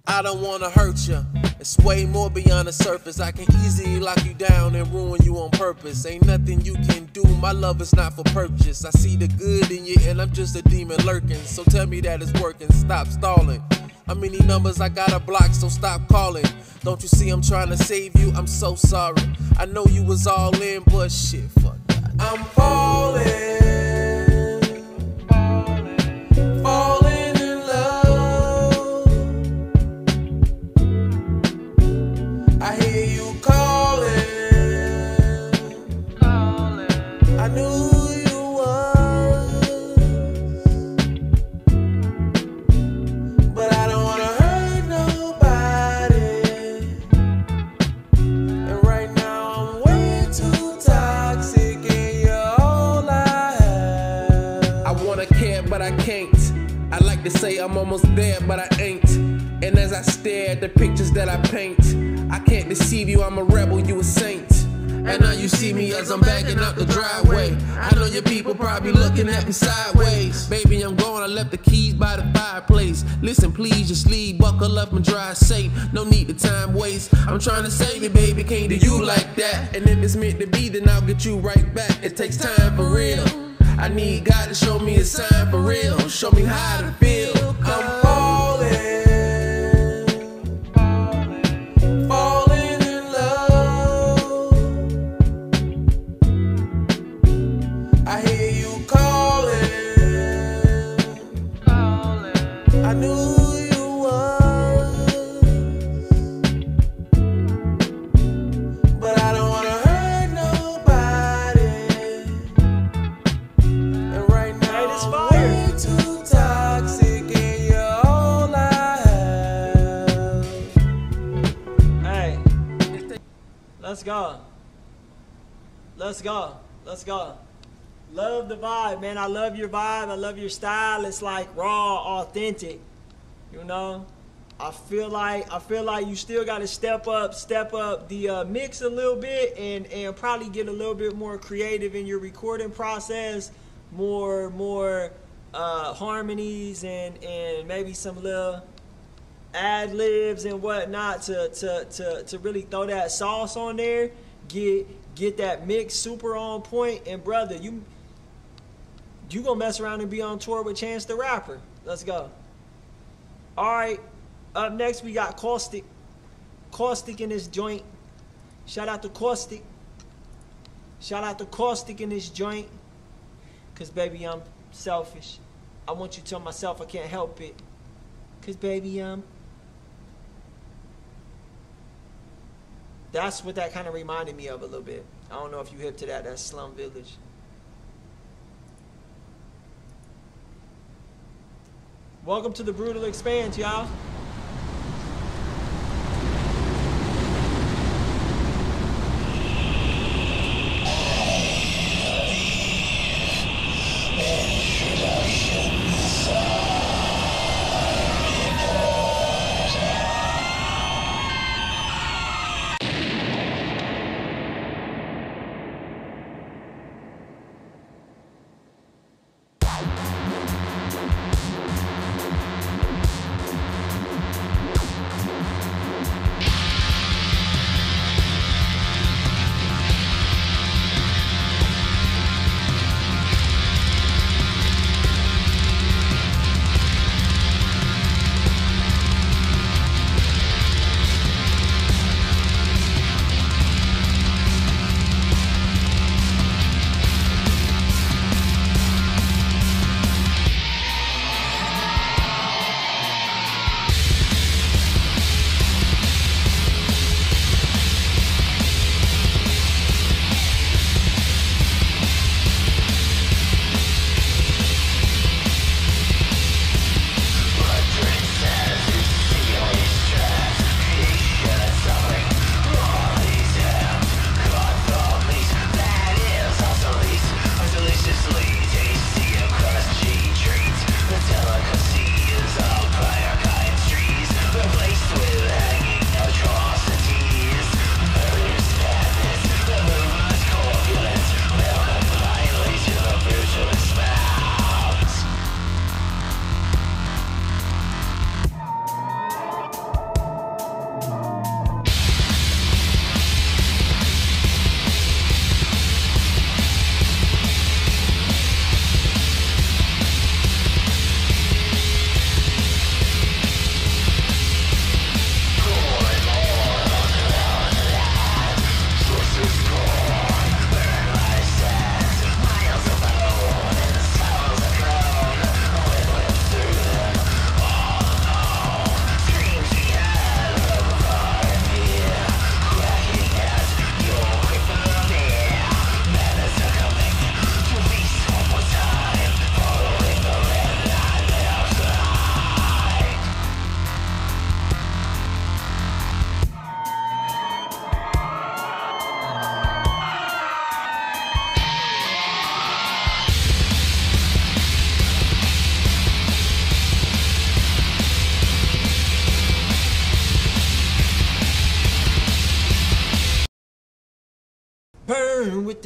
I don't wanna hurt you. It's way more beyond the surface. I can easily lock you down and ruin you on purpose. Ain't nothing you can do. My love is not for purchase. I see the good in you, and I'm just a demon lurking. So tell me that it's working. Stop stalling. How many numbers I gotta block, so stop calling. Don't you see I'm trying to save you? I'm so sorry. I know you was all in, but shit, fuck that. I'm falling. Falling To say I'm almost there, but I ain't. And as I stare at the pictures that I paint, I can't deceive you, I'm a rebel, you a saint. And now you see me as I'm backing up the driveway. I know your people probably looking at me sideways. Baby, I'm going, I left the keys by the fireplace. Listen, please, just leave, buckle up and drive safe. No need to time waste. I'm trying to save you, baby, can't do you like that. And if it's meant to be, then I'll get you right back. It takes time for real. I need God to show me a sign for real. Show me how to feel. I'm Let's go. Let's go. Let's go. Love the vibe, man. I love your vibe. I love your style. It's like raw, authentic. You know? I feel like I feel like you still got to step up, step up the uh, mix a little bit, and and probably get a little bit more creative in your recording process, more more uh, harmonies and and maybe some little ad libs and whatnot to to to to really throw that sauce on there. Get get that mix super on point, and brother, you you gonna mess around and be on tour with Chance the Rapper. Let's go. All right. Up next, we got Caustic. Caustic in this joint. Shout out to Caustic. Shout out to Caustic in this joint. Cause baby, I'm selfish. I want you to tell myself I can't help it. Cause baby, I'm. That's what that kind of reminded me of a little bit. I don't know if you hip to that. That's Slum Village. Welcome to the Brutal Expanse, y'all.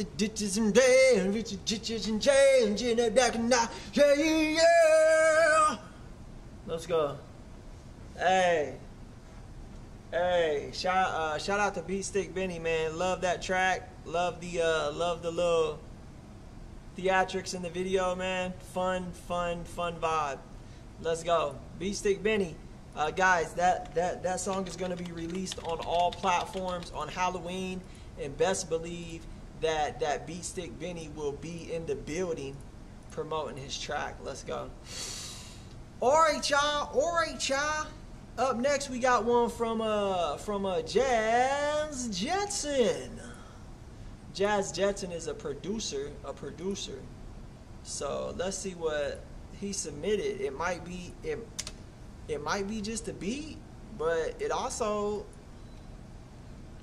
The ditches and dams, with the ditches and jams in the back and now, yeah, yeah. Let's go. Hey, hey, shout uh, shout out to Beat Stick Benny, man. Love that track. Love the uh, love the little theatrics in the video, man. Fun, fun, fun vibe. Let's go. Beat Stick Benny. Uh, guys, that, that, that song is going to be released on all platforms on Halloween. And best believe that, that Beat Stick Benny will be in the building promoting his track. Let's go. Alright, y'all. Alright, y'all. Up next, we got one from uh from uh, Jazz Jetson. Jazz Jetson is a producer, a producer. So let's see what he submitted. It might be it, it might be just a beat, but it also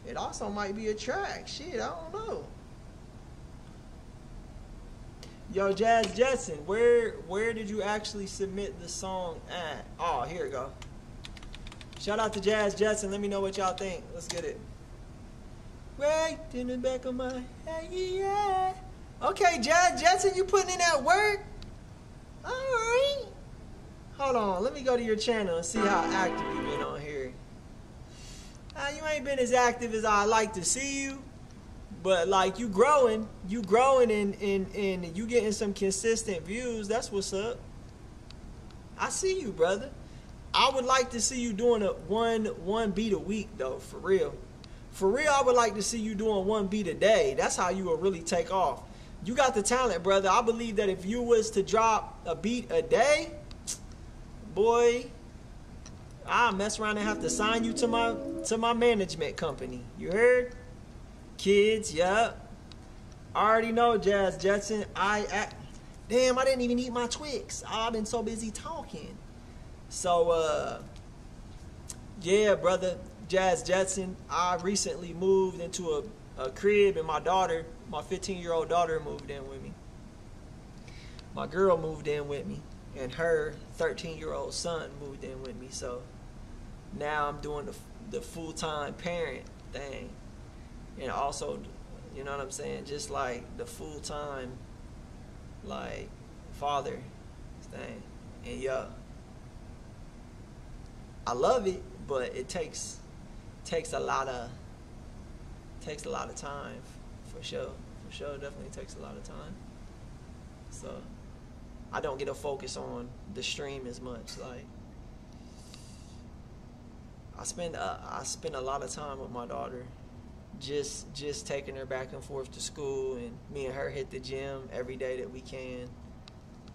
It also might be a track. Shit, I don't know. Yo, Jazz Jetson, where where did you actually submit the song at? Oh, here we go. Shout out to Jazz Jetson. Let me know what y'all think. Let's get it. Right in the back of my head, yeah. Okay, Jazz Jetson, you putting in that work? All right. Hold on, let me go to your channel and see how active you've been on here. Uh, you ain't been as active as I like to see you, but like you growing, you growing and and and you getting some consistent views. That's what's up. I see you, brother. I would like to see you doing a one one beat a week though, for real. For real, I would like to see you doing one beat a day. That's how you will really take off. You got the talent, brother. I believe that if you was to drop a beat a day, boy, I'll mess around and have to sign you to my to my management company. You heard? Kids, yep. I already know, Jazz Jetson. I, I damn, I didn't even eat my Twix. I've been so busy talking. So, uh, yeah, brother, Jazz Jetson. I recently moved into a, a crib, and my daughter, my 15 year old daughter, moved in with me. My girl moved in with me, and her 13 year old son moved in with me. So now I'm doing the, the full time parent thing, and also, you know what I'm saying, just like the full time, like father thing. And yeah, I love it, but it takes takes a lot of takes a lot of time for sure. For sure, definitely takes a lot of time. So I don't get to focus on the stream as much. Like I spend uh, I spend a lot of time with my daughter, just just taking her back and forth to school, and me and her hit the gym every day that we can.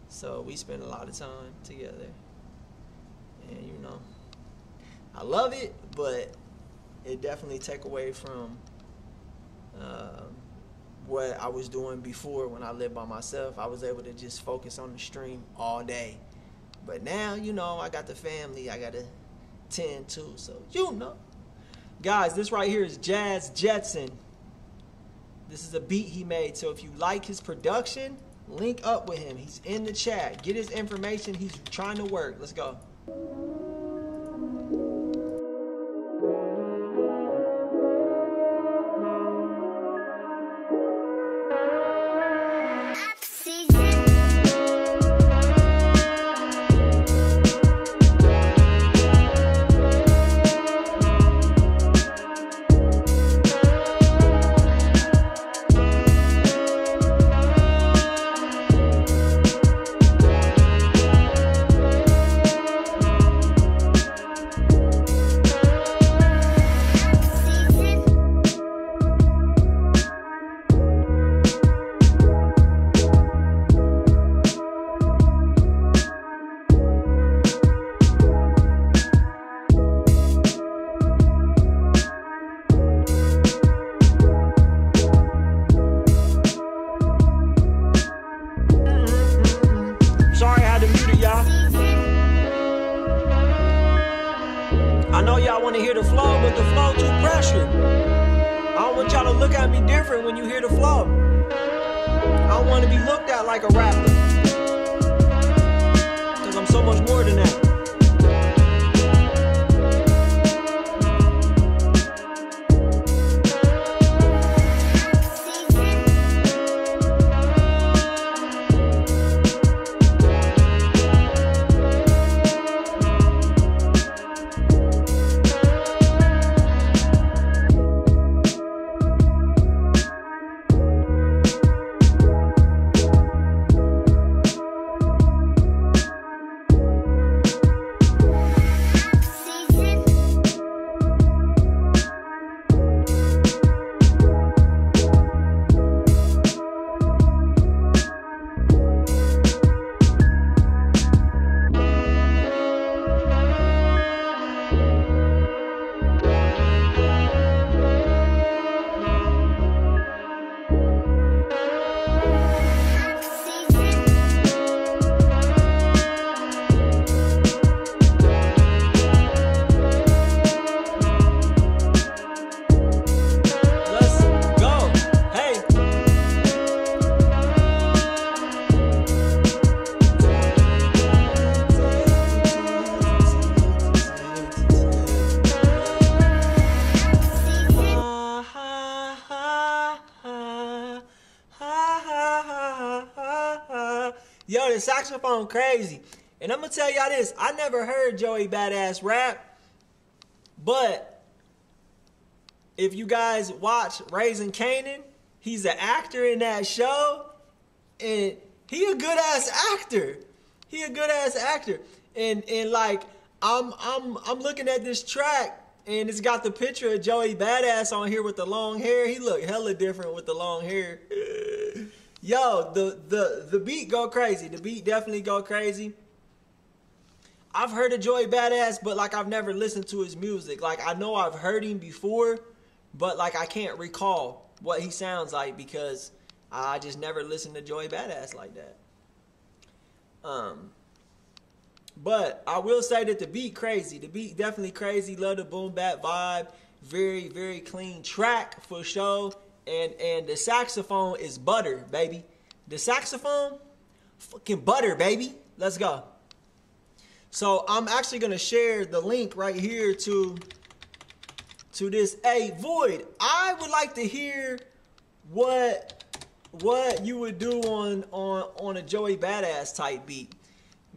So we spend a lot of time together, and you know, I love it, but it definitely take away from um, what I was doing before when I lived by myself. I was able to just focus on the stream all day. But now, you know, I got the family I got to tend to. So, you know. Guys, this right here is Jazz Jetson. This is a beat he made. So if you like his production, link up with him. He's in the chat. Get his information. He's trying to work. Let's go. Saxophone crazy. And I'm gonna tell y'all this. I never heard Joey Badass rap, but if you guys watch Raising Kanan, he's an actor in that show, and he a good ass actor. He a good ass actor. And and like I'm I'm I'm looking at this track and it's got the picture of Joey Badass on here with the long hair. He look hella different with the long hair. [laughs] Yo, the the the beat go crazy. The beat definitely go crazy. I've heard of Joey Badass, but like I've never listened to his music. Like I know I've heard him before, but like I can't recall what he sounds like because I just never listened to Joey Badass like that. Um, but I will say that the beat crazy. The beat definitely crazy. Love the boom bap vibe. Very very clean track for sure. And and the saxophone is butter, baby. The saxophone, fucking butter, baby. Let's go. So I'm actually gonna share the link right here to to this. Hey, Void, I would like to hear what what you would do on on on a Joey Badass type beat.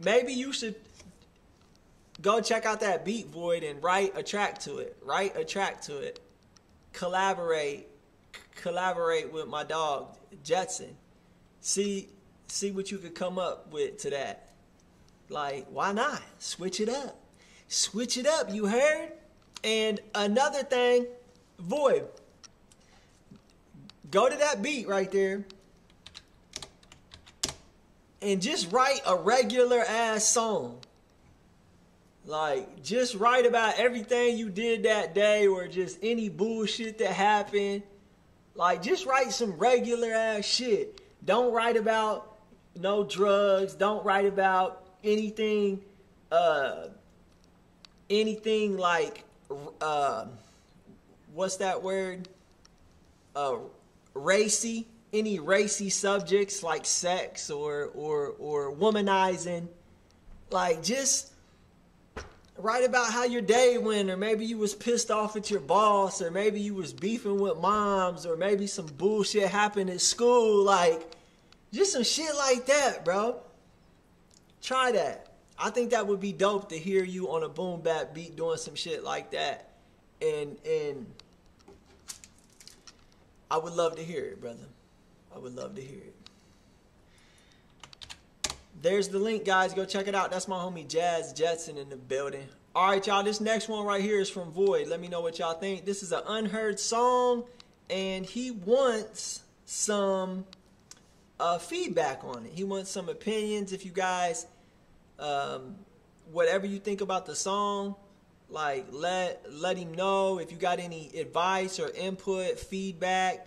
Maybe you should go check out that beat Void and write a track to it. Write a track to it. Collaborate collaborate with my dog Jetson. See see what you could come up with to that. Like, why not? Switch it up. Switch it up, you heard? And another thing, Void. Go to that beat right there. And just write a regular ass song. Like, just write about everything you did that day or just any bullshit that happened. Like, just write some regular ass shit. Don't write about no drugs. Don't write about anything, uh, anything like, uh, what's that word? Uh, racy. Any racy subjects like sex or or or womanizing. Like, just write about how your day went or maybe you was pissed off at your boss or maybe you was beefing with moms or maybe some bullshit happened at school. Like just some shit like that bro. Try that. I think that would be dope to hear you on a boom bap beat doing some shit like that. And and i would love to hear it brother. I would love to hear it there's the link, guys. Go check it out. That's my homie Jazz Jetson in the building. All right, y'all. This next one right here is from Void. Let me know what y'all think. This is an unheard song, and he wants some uh, feedback on it. He wants some opinions. If you guys, um, whatever you think about the song, like let let him know. If you got any advice or input, feedback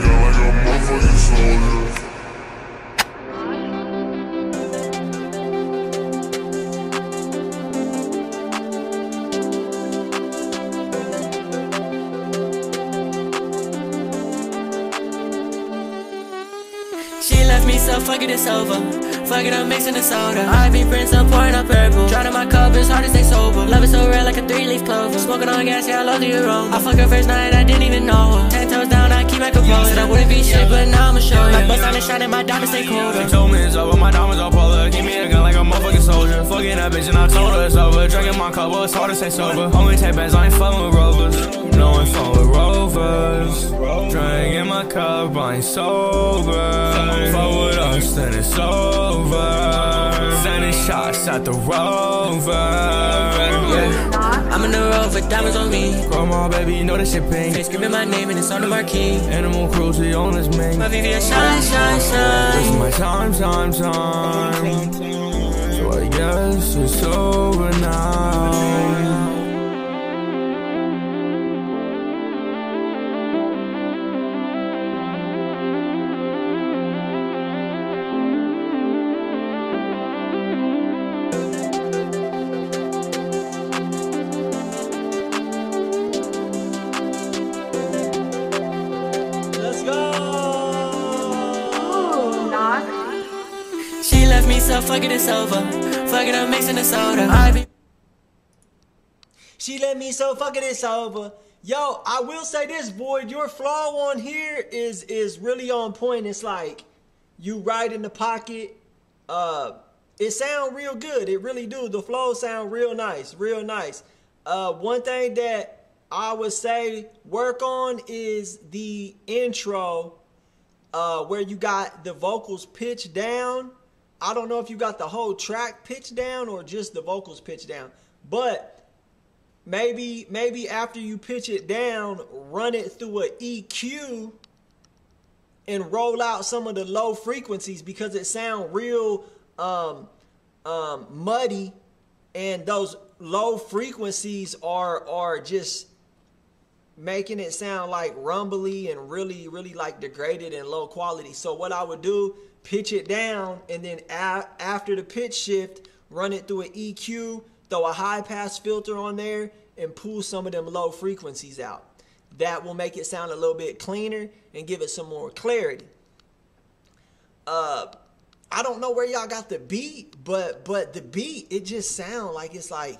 She left me, so fuck it, it's over. Fuck it, I'm mixing the soda. I be friends, I'm pouring up purple. Drowning my cup, it's hard to stay sober. Love is so red like a three leaf clover. Smoking on gas, yeah, I love the wrong. I fuck her first night, I didn't even know her. Ten toes down, I keep my composure. Said I wouldn't be shit, but now I'ma show you. My bust on shining, my diamonds stay colder. She told me it's over, my diamonds all polar. Give me a gun like a motherfucking soldier. Fucking that bitch and I told her it's over. Drinking my cup, well, it's hard to stay sober. Only take bands, I ain't fucking with rovers. No, ain't fucking with rovers. Drinking my cup, I ain't sober. Fuck with us, then it's over. Sending shots at the rover. Yeah. I'm in the road with diamonds on me. Grandma, baby, you know that shit pink. They screaming my name and it's on the marquee. Animal cruelty on this mink. My VVS shine, shine, This is shine. my time, time, time. So I guess it's over now. Myself, fuck it, it's over. Fuck it, I'm mixing the soda. I be She let me so fuck it, it's over. Yo, I will say this, Void. Your flow on here is is really on point. It's like you right in the pocket. Uh, it sound real good. It really do. The flow sound real nice, real nice. Uh, one thing that I would say work on is the intro, uh, where you got the vocals pitched down. I don't know if you got the whole track pitched down or just the vocals pitched down, but maybe maybe after you pitch it down, run it through a EQ and roll out some of the low frequencies because it sound real um, um, muddy, and those low frequencies are are just making it sound like rumbly and really really like degraded and low quality. So what I would do, pitch it down, and then a- after the pitch shift, run it through an EQ, throw a high pass filter on there, and pull some of them low frequencies out. That will make it sound a little bit cleaner and give it some more clarity. Uh, I don't know where y'all got the beat, but but the beat it just sound like it's like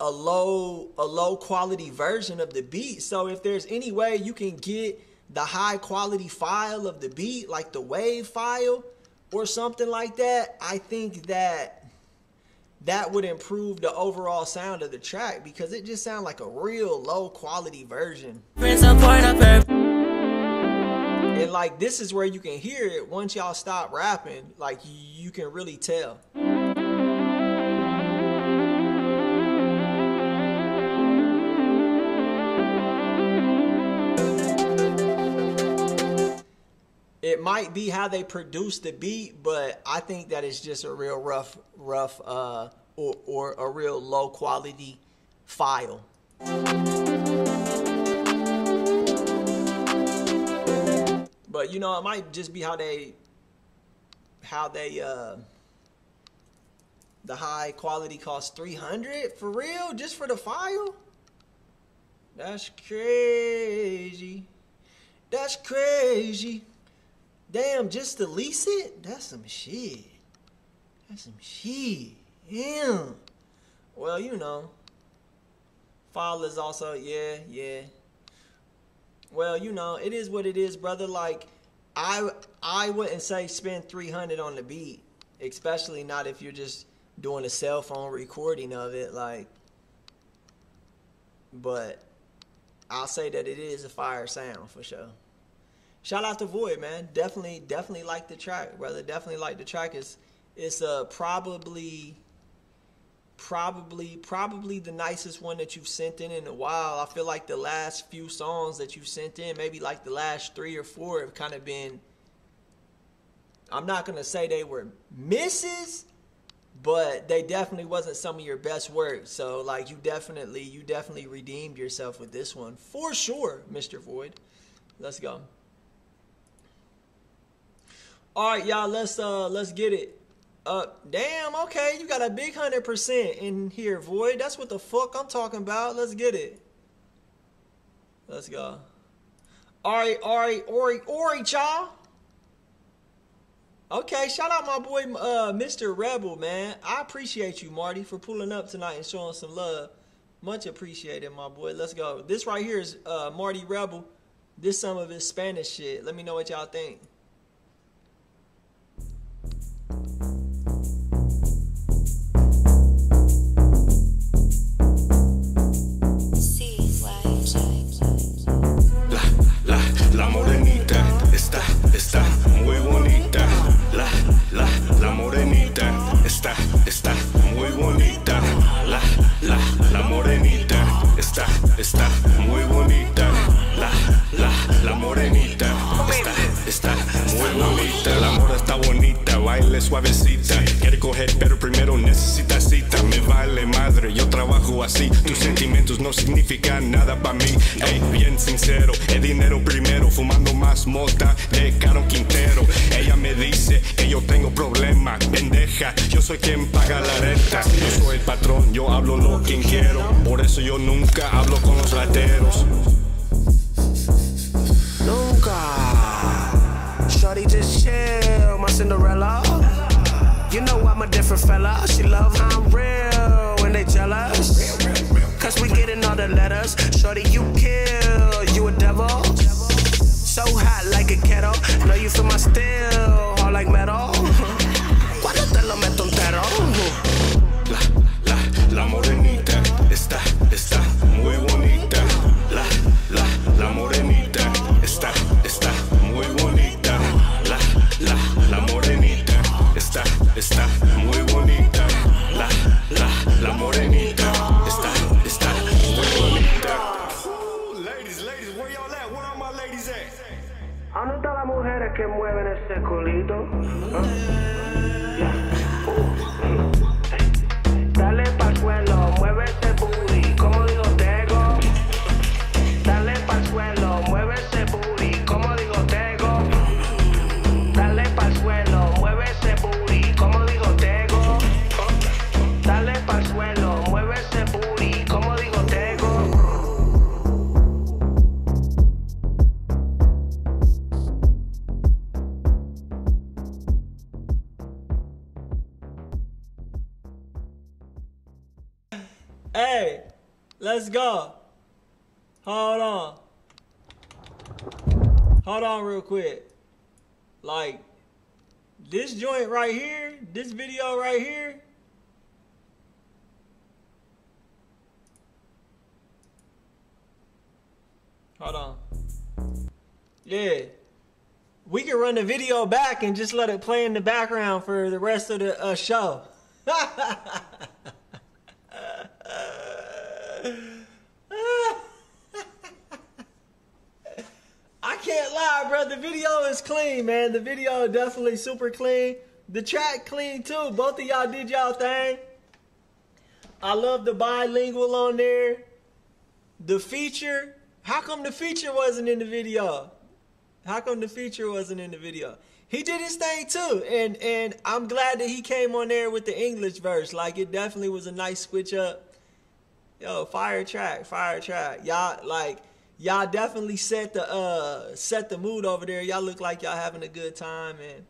a low a low quality version of the beat. So if there's any way you can get the high quality file of the beat, like the wave file or something like that, I think that that would improve the overall sound of the track because it just sounds like a real low quality version. Prince of point up her. And like this is where you can hear it once y'all stop rapping, like you can really tell. It might be how they produce the beat, but I think that it's just a real rough, rough, uh, or, or a real low quality file. But you know, it might just be how they, how they, uh, the high quality costs three hundred for real, just for the file. That's crazy. That's crazy. Damn, just to lease it? That's some shit. That's some shit. Damn. Well, you know. File is also, yeah, yeah. Well, you know, it is what it is, brother. Like, I I wouldn't say spend three hundred on the beat, especially not if you're just doing a cell phone recording of it. Like, but I'll say that it is a fire sound for sure. Shout out to Void, man. Definitely, definitely like the track, brother. Definitely like the track. It's it's uh probably probably probably the nicest one that you've sent in in a while. I feel like the last few songs that you've sent in, maybe like the last three or four, have kind of been. I'm not gonna say they were misses, but they definitely wasn't some of your best work. So like you definitely you definitely redeemed yourself with this one for sure, Mr. Void. Let's go. All right, y'all. Let's uh let's get it. Uh, damn. Okay, you got a big hundred percent in here, Void. That's what the fuck I'm talking about. Let's get it. Let's go. All right, all right, Ori, Ori, y'all. Okay, shout out my boy, uh, Mr. Rebel, man. I appreciate you, Marty, for pulling up tonight and showing some love. Much appreciated, my boy. Let's go. This right here is uh, Marty Rebel. This some of his Spanish shit. Let me know what y'all think. La, morenita está, está muy bonita. La, la, la morenita muy bonita. La mora está bonita, baile suavecita. Quiere coger, pero primero necesita cita. Me vale madre, yo trabajo así. Tus sentimientos no significan nada para mí. Ey, bien sincero, el dinero primero. Fumando más mota de Caro Quintero. Ella me dice que yo tengo problemas, pendeja. Yo soy quien paga la renta. Yo soy el patrón, yo hablo lo que quiero. Por eso yo nunca hablo con los rateros. Nunca. Shorty just chill, my Cinderella. You know I'm a different fella. She love how I'm real when they jealous. Cause we getting all the letters. Shorty, you kill, you a devil. So hot like a kettle. Know you feel my steel, hard like metal. [laughs] Cuando te lo meto entero. La, la, la morenita está, muy bonita. La, la, la morenita está, está muy bonita. Ladies, ladies, where y'all at? Where are my ladies at? ¿Dónde están las mujeres que mueven ese culito? ¿Ah? Let's go. Hold on. Hold on real quick. Like, this joint right here, this video right here. Hold on. Yeah. We can run the video back and just let it play in the background for the rest of the uh, show. [laughs] I can't lie, bro. The video is clean, man. The video definitely super clean. The track clean too. Both of y'all did y'all thing. I love the bilingual on there. The feature. How come the feature wasn't in the video? How come the feature wasn't in the video? He did his thing too, and and I'm glad that he came on there with the English verse. Like it definitely was a nice switch up. Yo, fire track, fire track. Y'all like y'all definitely set the uh set the mood over there. Y'all look like y'all having a good time, and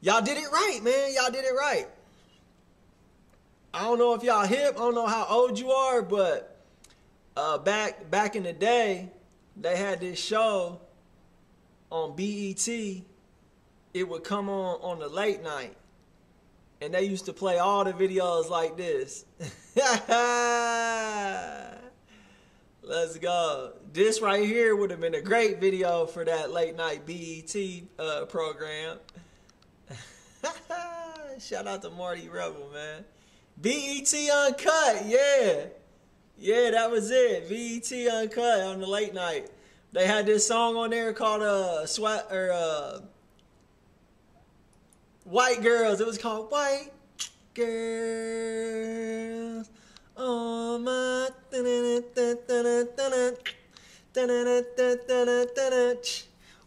y'all did it right, man. Y'all did it right. I don't know if y'all hip. I don't know how old you are, but uh, back back in the day, they had this show on BET. It would come on on the late night, and they used to play all the videos like this. [laughs] Let's go. This right here would have been a great video for that late night BET uh, program. [laughs] Shout out to Marty Rebel, man. BET Uncut, yeah. Yeah, that was it. BET Uncut on the late night. They had this song on there called uh Swat or uh White Girls. It was called White Girls. Oh my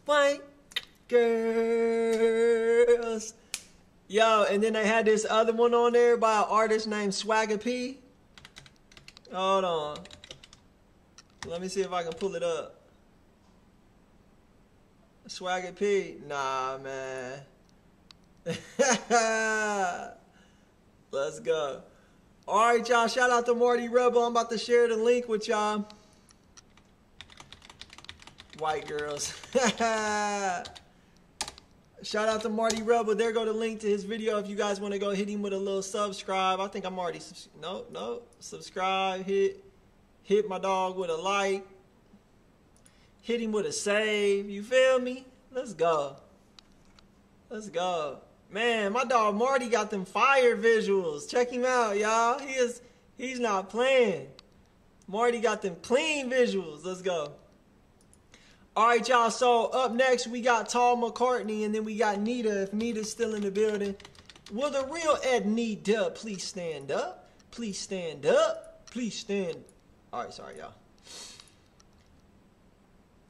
White Girls. Yo, and then they had this other one on there by an artist named Swagger P. Hold on. Let me see if I can pull it up. Swagger P. Nah, man. [laughs] Let's go. All right, y'all. Shout out to Marty Rebel. I'm about to share the link with y'all. White girls. [laughs] Shout out to Marty Rebel. There go the link to his video if you guys want to go hit him with a little subscribe. I think I'm already no no subscribe. Hit hit my dog with a like. Hit him with a save. You feel me? Let's go. Let's go. Man, my dog Marty got them fire visuals. Check him out, y'all. He is he's not playing. Marty got them clean visuals. Let's go. All right, y'all. So up next we got Tom McCartney, and then we got Nita. If Nita's still in the building, will the real Ed Nita please stand up? Please stand up. Please stand. All right, sorry, y'all.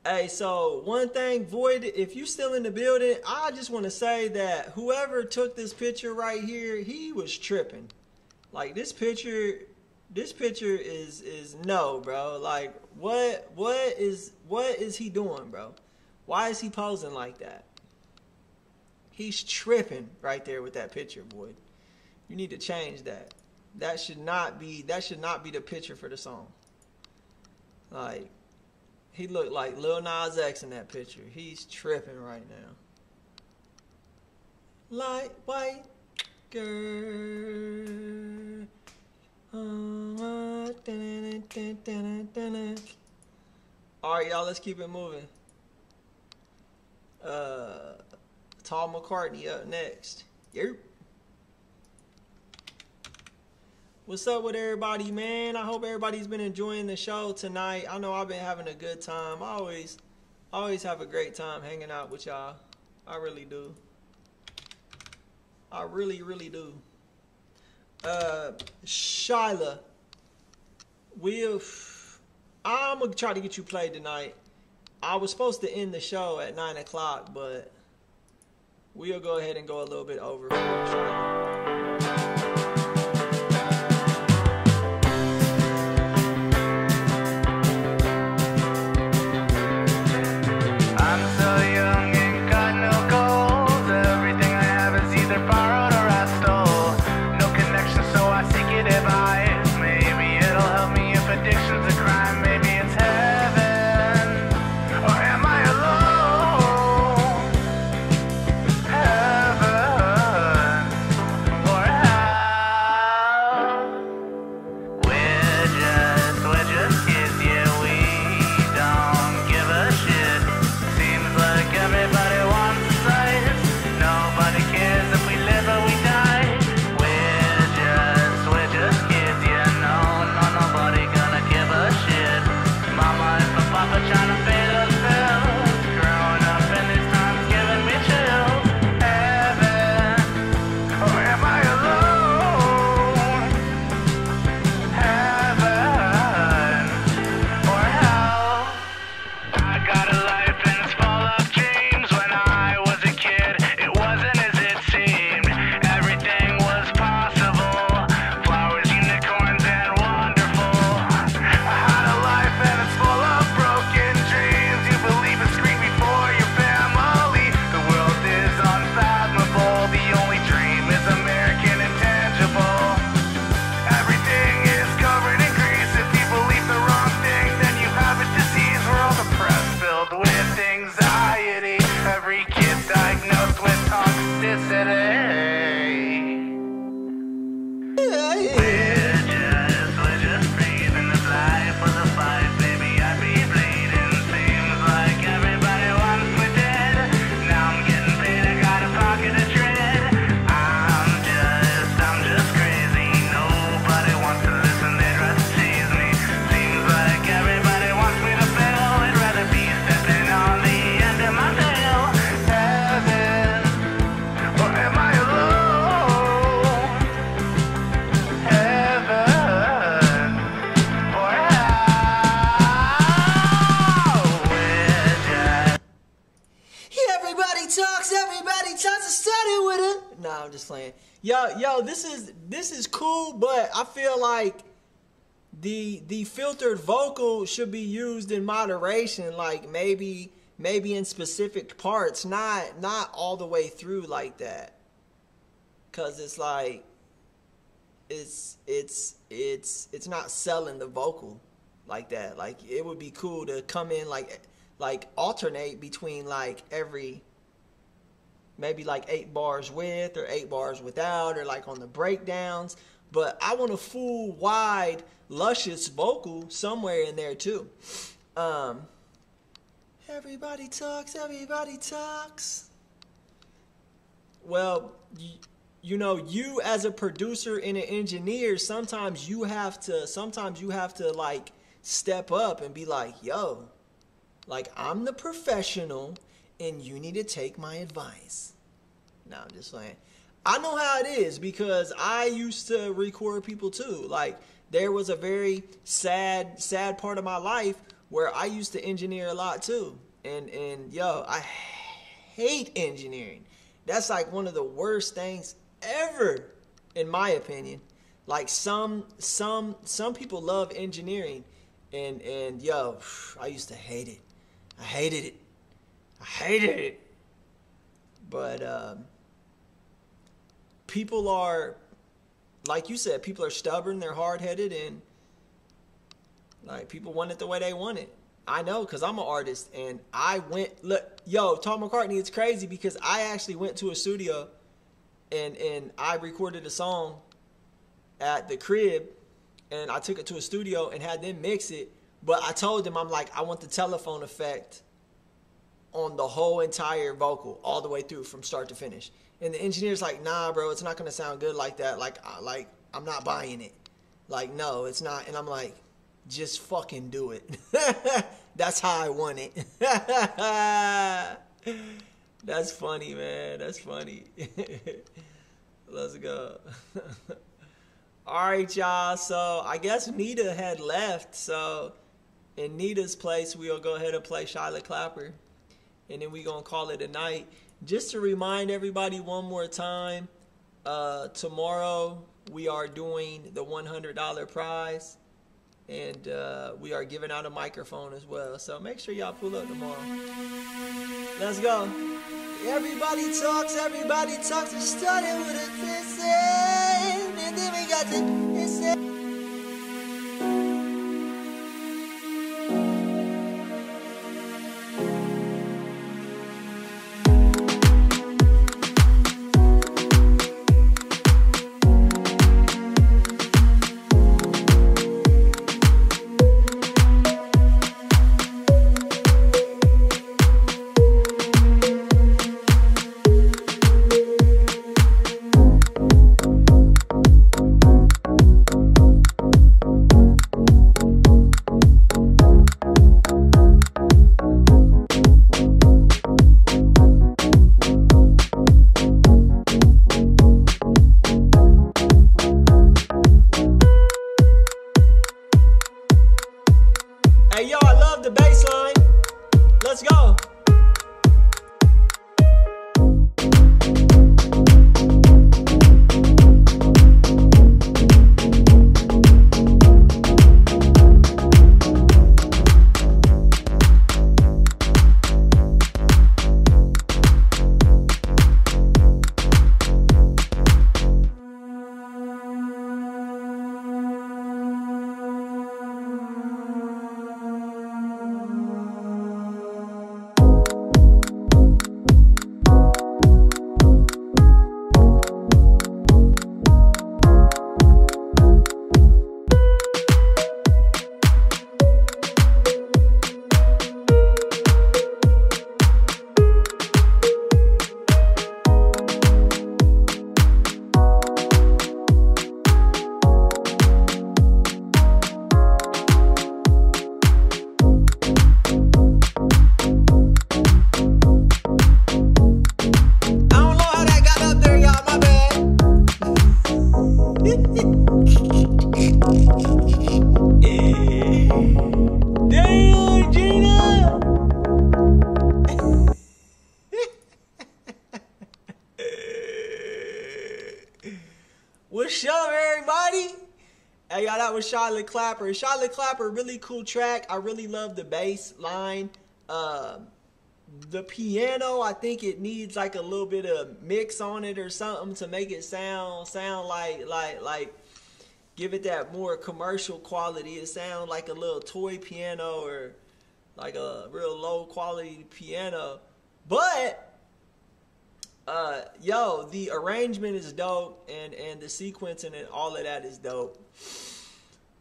Hey, so one thing, Void, if you still in the building, I just want to say that whoever took this picture right here, he was tripping. Like this picture, this picture is is no, bro. Like what what is what is he doing, bro? Why is he posing like that? He's tripping right there with that picture, boy. You need to change that. That should not be that should not be the picture for the song. Like he looked like Lil Nas X in that picture. He's tripping right now. Light white girl. All right, y'all. Let's keep it moving. Uh, Tom McCartney up next. Yep. What's up with everybody, man? I hope everybody's been enjoying the show tonight. I know I've been having a good time. I always, always have a great time hanging out with y'all. I really do. I really, really do. Uh, Shyla, we'll. I'm gonna try to get you played tonight. I was supposed to end the show at nine o'clock, but we'll go ahead and go a little bit over. This is this is cool, but I feel like the the filtered vocal should be used in moderation, like maybe maybe in specific parts, not not all the way through like that. Cause it's like it's it's it's it's not selling the vocal like that. Like it would be cool to come in like like alternate between like every maybe like eight bars with or eight bars without or like on the breakdowns. But I want a full wide luscious vocal somewhere in there too. Um Everybody talks, everybody talks. Well, you, you know, you as a producer and an engineer, sometimes you have to sometimes you have to like step up and be like, "Yo, like I'm the professional and you need to take my advice." No, I'm just saying. I know how it is because I used to record people too. Like there was a very sad, sad part of my life where I used to engineer a lot too. And and yo, I hate engineering. That's like one of the worst things ever, in my opinion. Like some some some people love engineering, and and yo, I used to hate it. I hated it. I hated it. but um, people are, like you said, people are stubborn. They're hard headed, and like people want it the way they want it. I know because I'm an artist, and I went look, yo, Tom McCartney. It's crazy because I actually went to a studio, and and I recorded a song at the crib, and I took it to a studio and had them mix it. But I told them I'm like I want the telephone effect on the whole entire vocal all the way through from start to finish. And the engineer's like, "Nah, bro, it's not gonna sound good like that. Like, I, like I'm not buying it. Like, no, it's not." And I'm like, "Just fucking do it. [laughs] That's how I want it." [laughs] That's funny, man. That's funny. [laughs] Let's go. All right, y'all. So I guess Nita had left. So in Nita's place, we'll go ahead and play Charlotte Clapper. And then we're to call it a night. Just to remind everybody one more time, uh, tomorrow we are doing the $100 prize. And uh, we are giving out a microphone as well. So make sure y'all pull up tomorrow. Let's go. Everybody talks, everybody talks. It started with a listen, and then we got to. Charlotte Clapper. Charlotte Clapper, really cool track. I really love the bass line. Um, the piano, I think it needs like a little bit of mix on it or something to make it sound sound like like like give it that more commercial quality. It sounds like a little toy piano or like a real low quality piano. But uh yo, the arrangement is dope and and the sequencing and all of that is dope.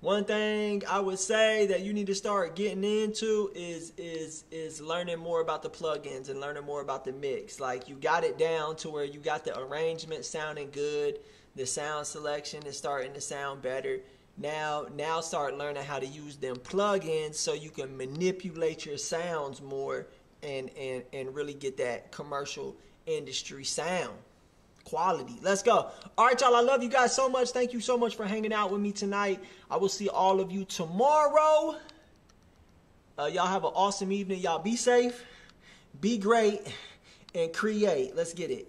One thing I would say that you need to start getting into is is is learning more about the plugins and learning more about the mix. Like you got it down to where you got the arrangement sounding good, the sound selection is starting to sound better. Now now start learning how to use them plugins so you can manipulate your sounds more and and and really get that commercial industry sound quality. Let's go. All right, y'all. I love you guys so much. Thank you so much for hanging out with me tonight. I will see all of you tomorrow. Uh, y'all have an awesome evening. Y'all be safe, be great, and create. Let's get it.